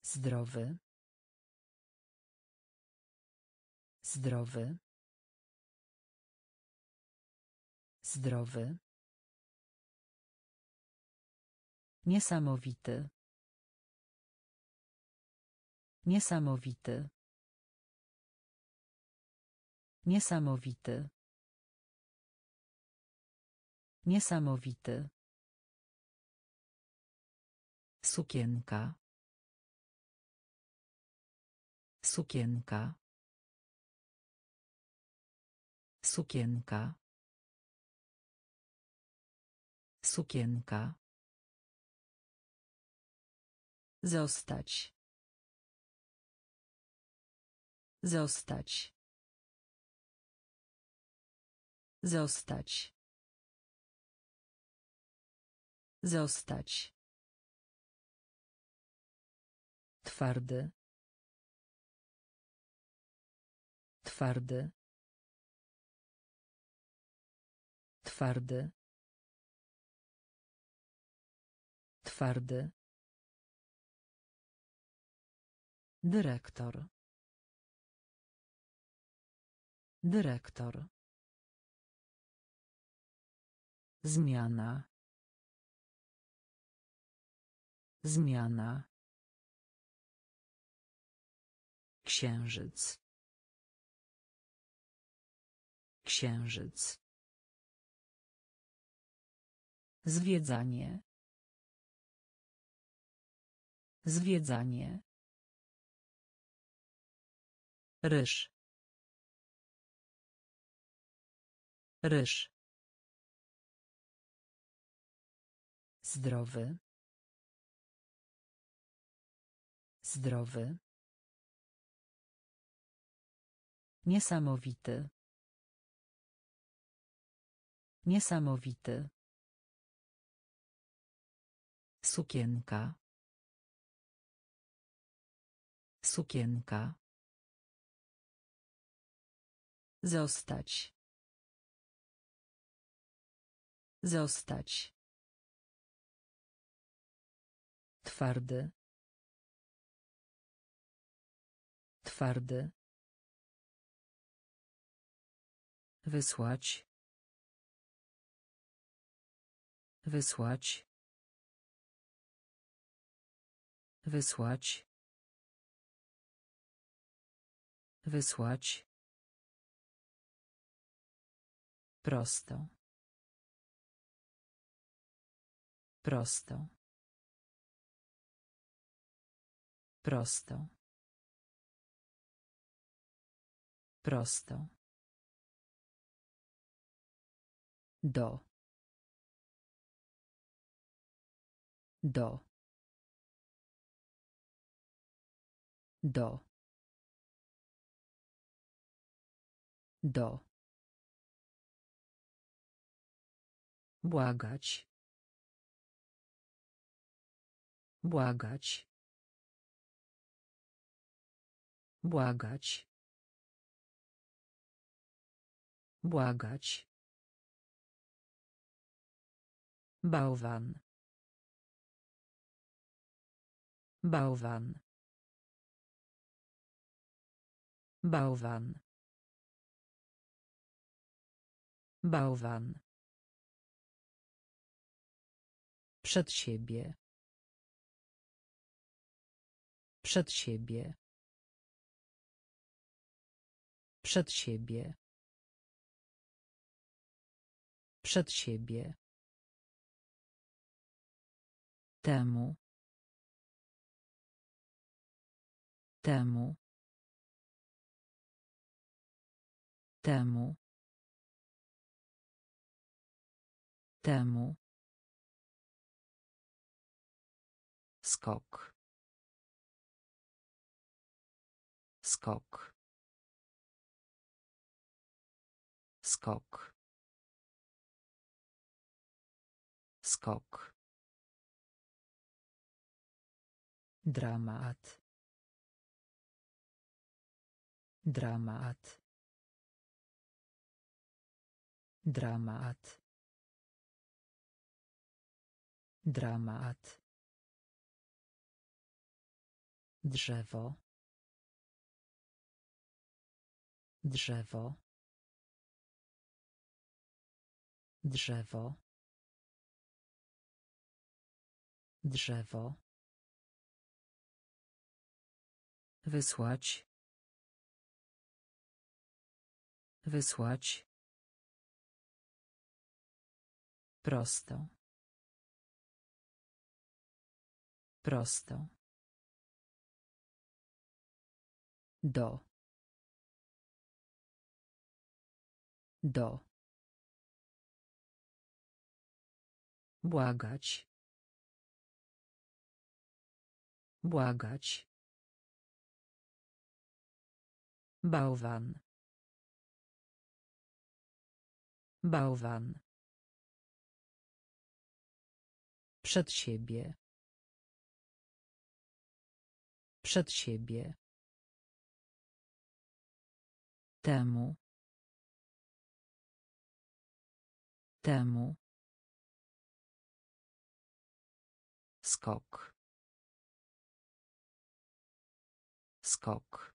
Zdrowy. Zdrowy. Zdrowy. Niesamowity. Niesamowity. Niesamowity. Niesamowity. Sukienka. Sukienka. Sukienka. Sukienka. Zostać. Zostać. Zostać. Zostać. Twardy. Twardy. Twardy. Twardy. Dyrektor. Dyrektor. Zmiana. Zmiana. Księżyc. Księżyc. Zwiedzanie. Zwiedzanie. Ryż. Ryż. Zdrowy. Zdrowy. Niesamowity. Niesamowity. Sukienka. Sukienka. Zostać. Zostać. Twardy. Twardy. Wysłać. Wysłać. Wysłać. Wysłać. Prosto. Prosto. Prosto. Prosto. Do. Do. Do. Do. Błagać. Błagać. Błagać. Błagać. Bałwan. Bałwan. Bałwan. Bałwan. Przed siebie. Przed siebie. Przed siebie. Przed siebie. Temu. Temu. Temu. Temu. Skok. Skok. skok. Skok. Dramat. Dramat. Dramat. Dramat drzewo drzewo drzewo drzewo. Wysłać. Wysłać. Prosto. Prosto do. Do. Błagać. Błagać. Bałwan. Bałwan. Przed siebie. Przed siebie temu. Temu. Skok. Skok.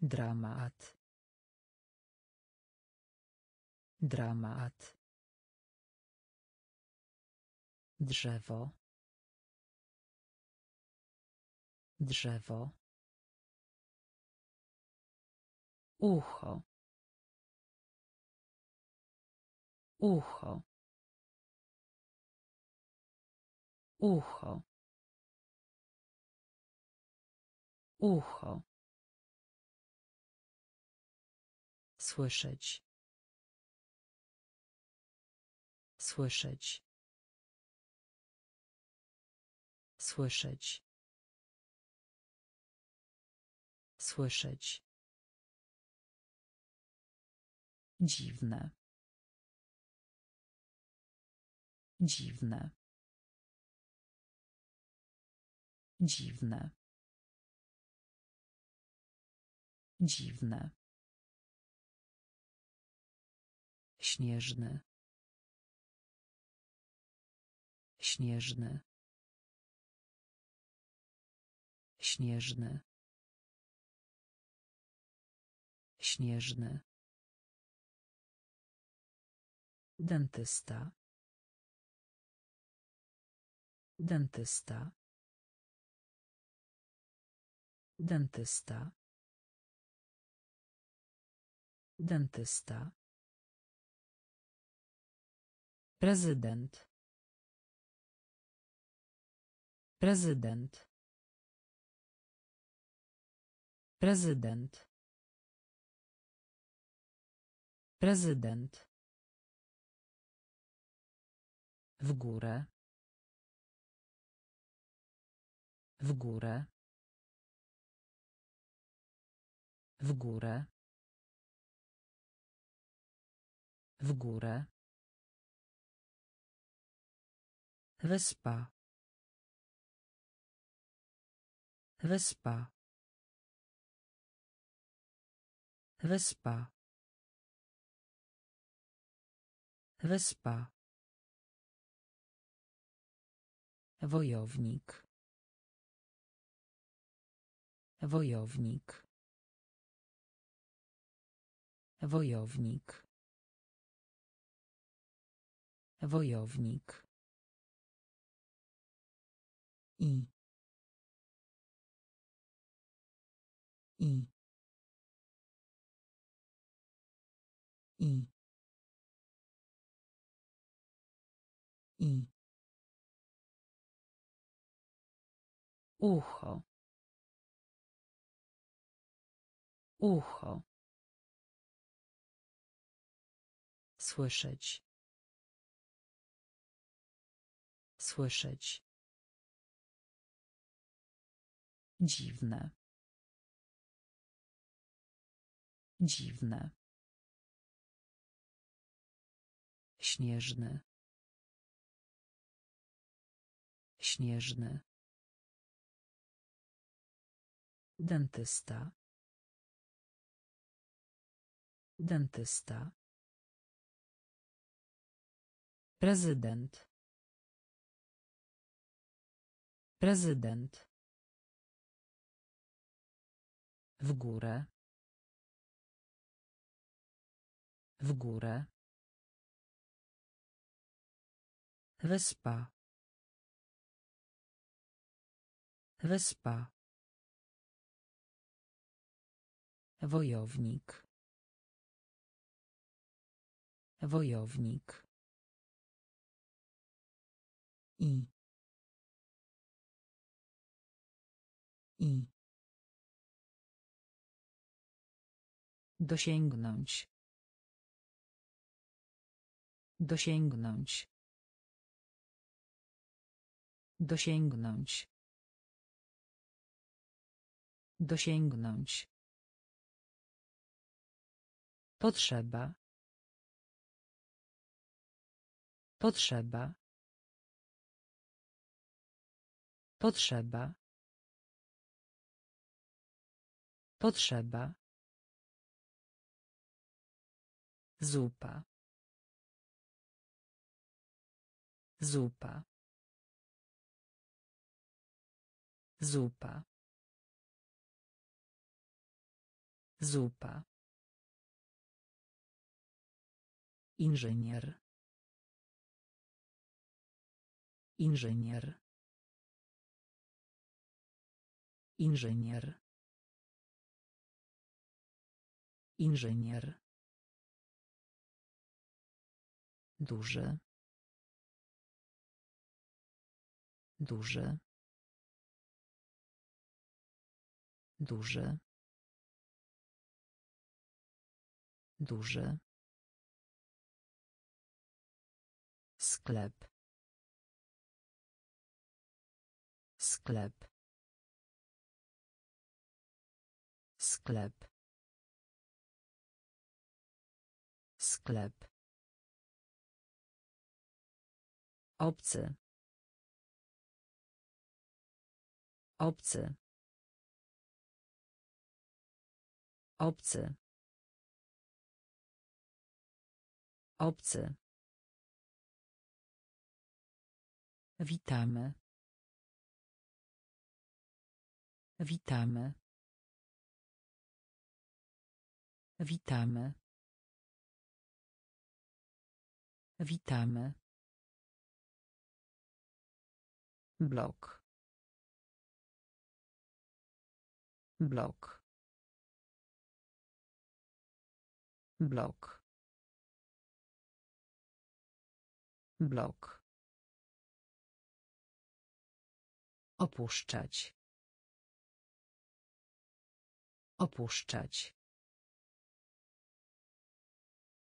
Dramat. Dramat. Drzewo. Drzewo ucho. Ucho. Ucho. Ucho. Słyszeć. Słyszeć. Słyszeć. Słyszeć Dziwne. Dziwne. Dziwne. Dziwne. Śnieżny. Śnieżny. Śnieżny. Śnieżny. Dentysta. Dentysta. Dentysta. Dentysta. Prezydent. Prezydent. Prezydent. Prezydent. W górę. W górę. W górę. W górę. Wyspa. Wyspa. Wyspa. Wyspa. Wojownik. Wojownik. Wojownik. Wojownik. I. I. I. I. ucho ucho słyszeć słyszeć dziwne Dziwne. Śnieżny. Śnieżny. Dentysta. Dentysta. Prezydent. Prezydent. W górę. W górę. Wyspa. Wyspa. Wojownik. Wojownik. I. I. Dosięgnąć. Dosięgnąć. Dosięgnąć. Dosięgnąć. Potrzeba. Potrzeba. Potrzeba. Potrzeba. Zupa. Zupa. Zupa. Zupa. Inżynier. Inżynier. Inżynier. Inżynier. Duży. Duży. Duży. Duży. Sklep. Sklep. Sklep. Sklep. Obcy. Obcy. Obcy. Obcy. Witamy. Witamy. Witamy. Witamy. Blok. Blok. Blok. Blok. Opuszczać. Opuszczać.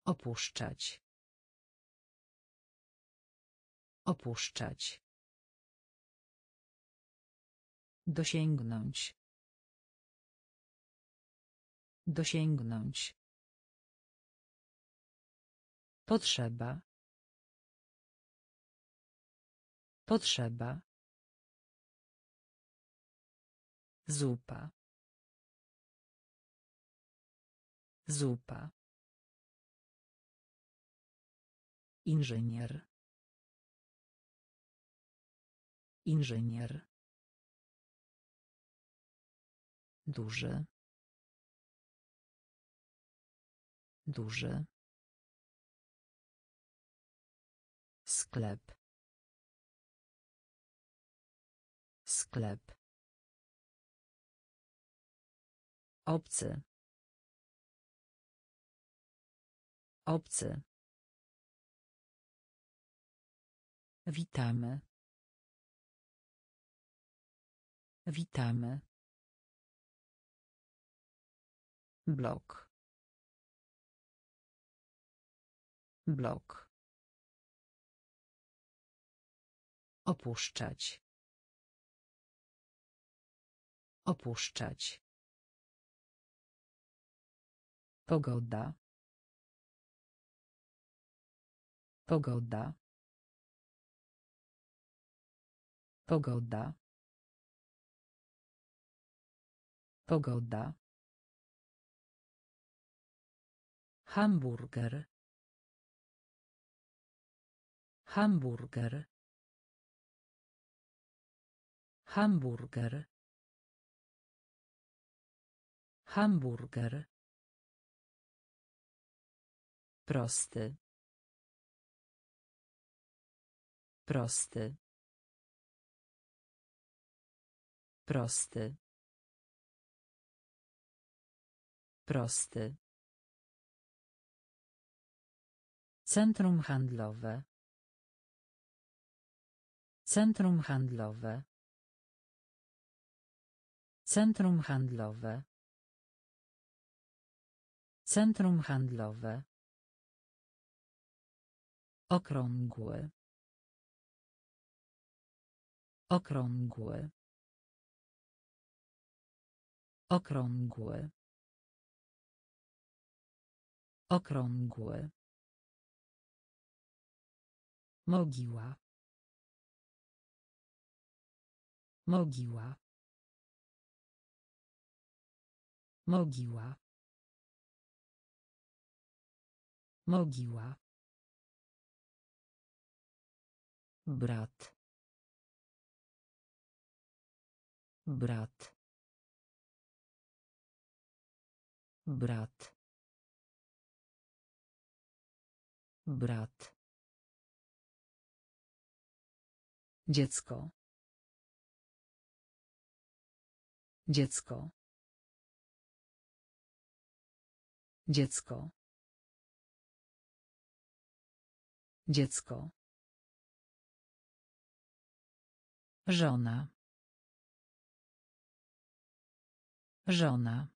Opuszczać. Opuszczać. Dosięgnąć. Dosięgnąć. Potrzeba. Potrzeba. Zupa. Zupa. Inżynier. Inżynier. Duży. Duży. Sklep. Sklep. Obcy. Obcy. Witamy. Witamy. Blok. Blok. Opuszczać. Opuszczać. Pogoda. Pogoda. Pogoda. Pogoda. Hamburger. Hamburger. Hamburger. Hamburger. Prosty. Prosty. Prosty. Prosty. Centrum handlowe. Centrum handlowe. Centrum handlowe. Centrum handlowe. Okrągły. Okrągły. Okrągły. Okrągły. Mogiła. Mogiła. Mogiła. Mogiła. Brat. Brat. Brat. Brat. Dziecko. Dziecko. Dziecko. Dziecko. Żona. Żona.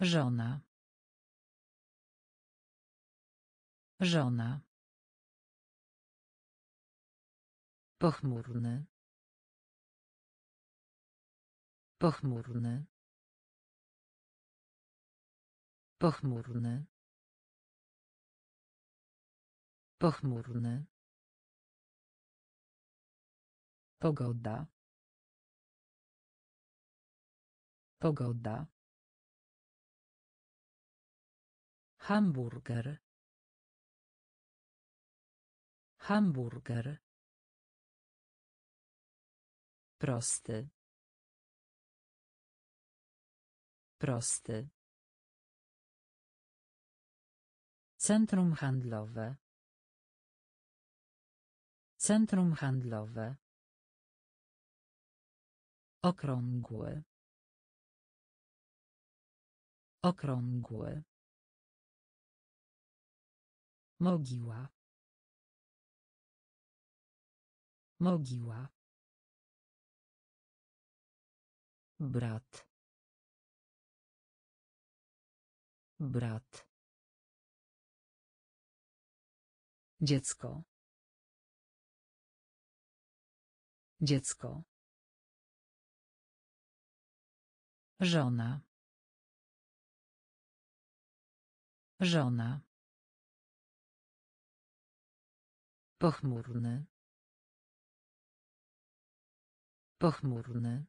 Żona. Żona. Pochmurny. Pochmurny. Pochmurny. Pochmurny. Pogoda. Pogoda. Hamburger. Hamburger. Prosty. Prosty. Centrum handlowe. Centrum handlowe. Okrągły. Okrągły. Mogiła. Mogiła. Brat. Brat. Dziecko. Dziecko. Żona. Żona. Pochmurny. Pochmurny.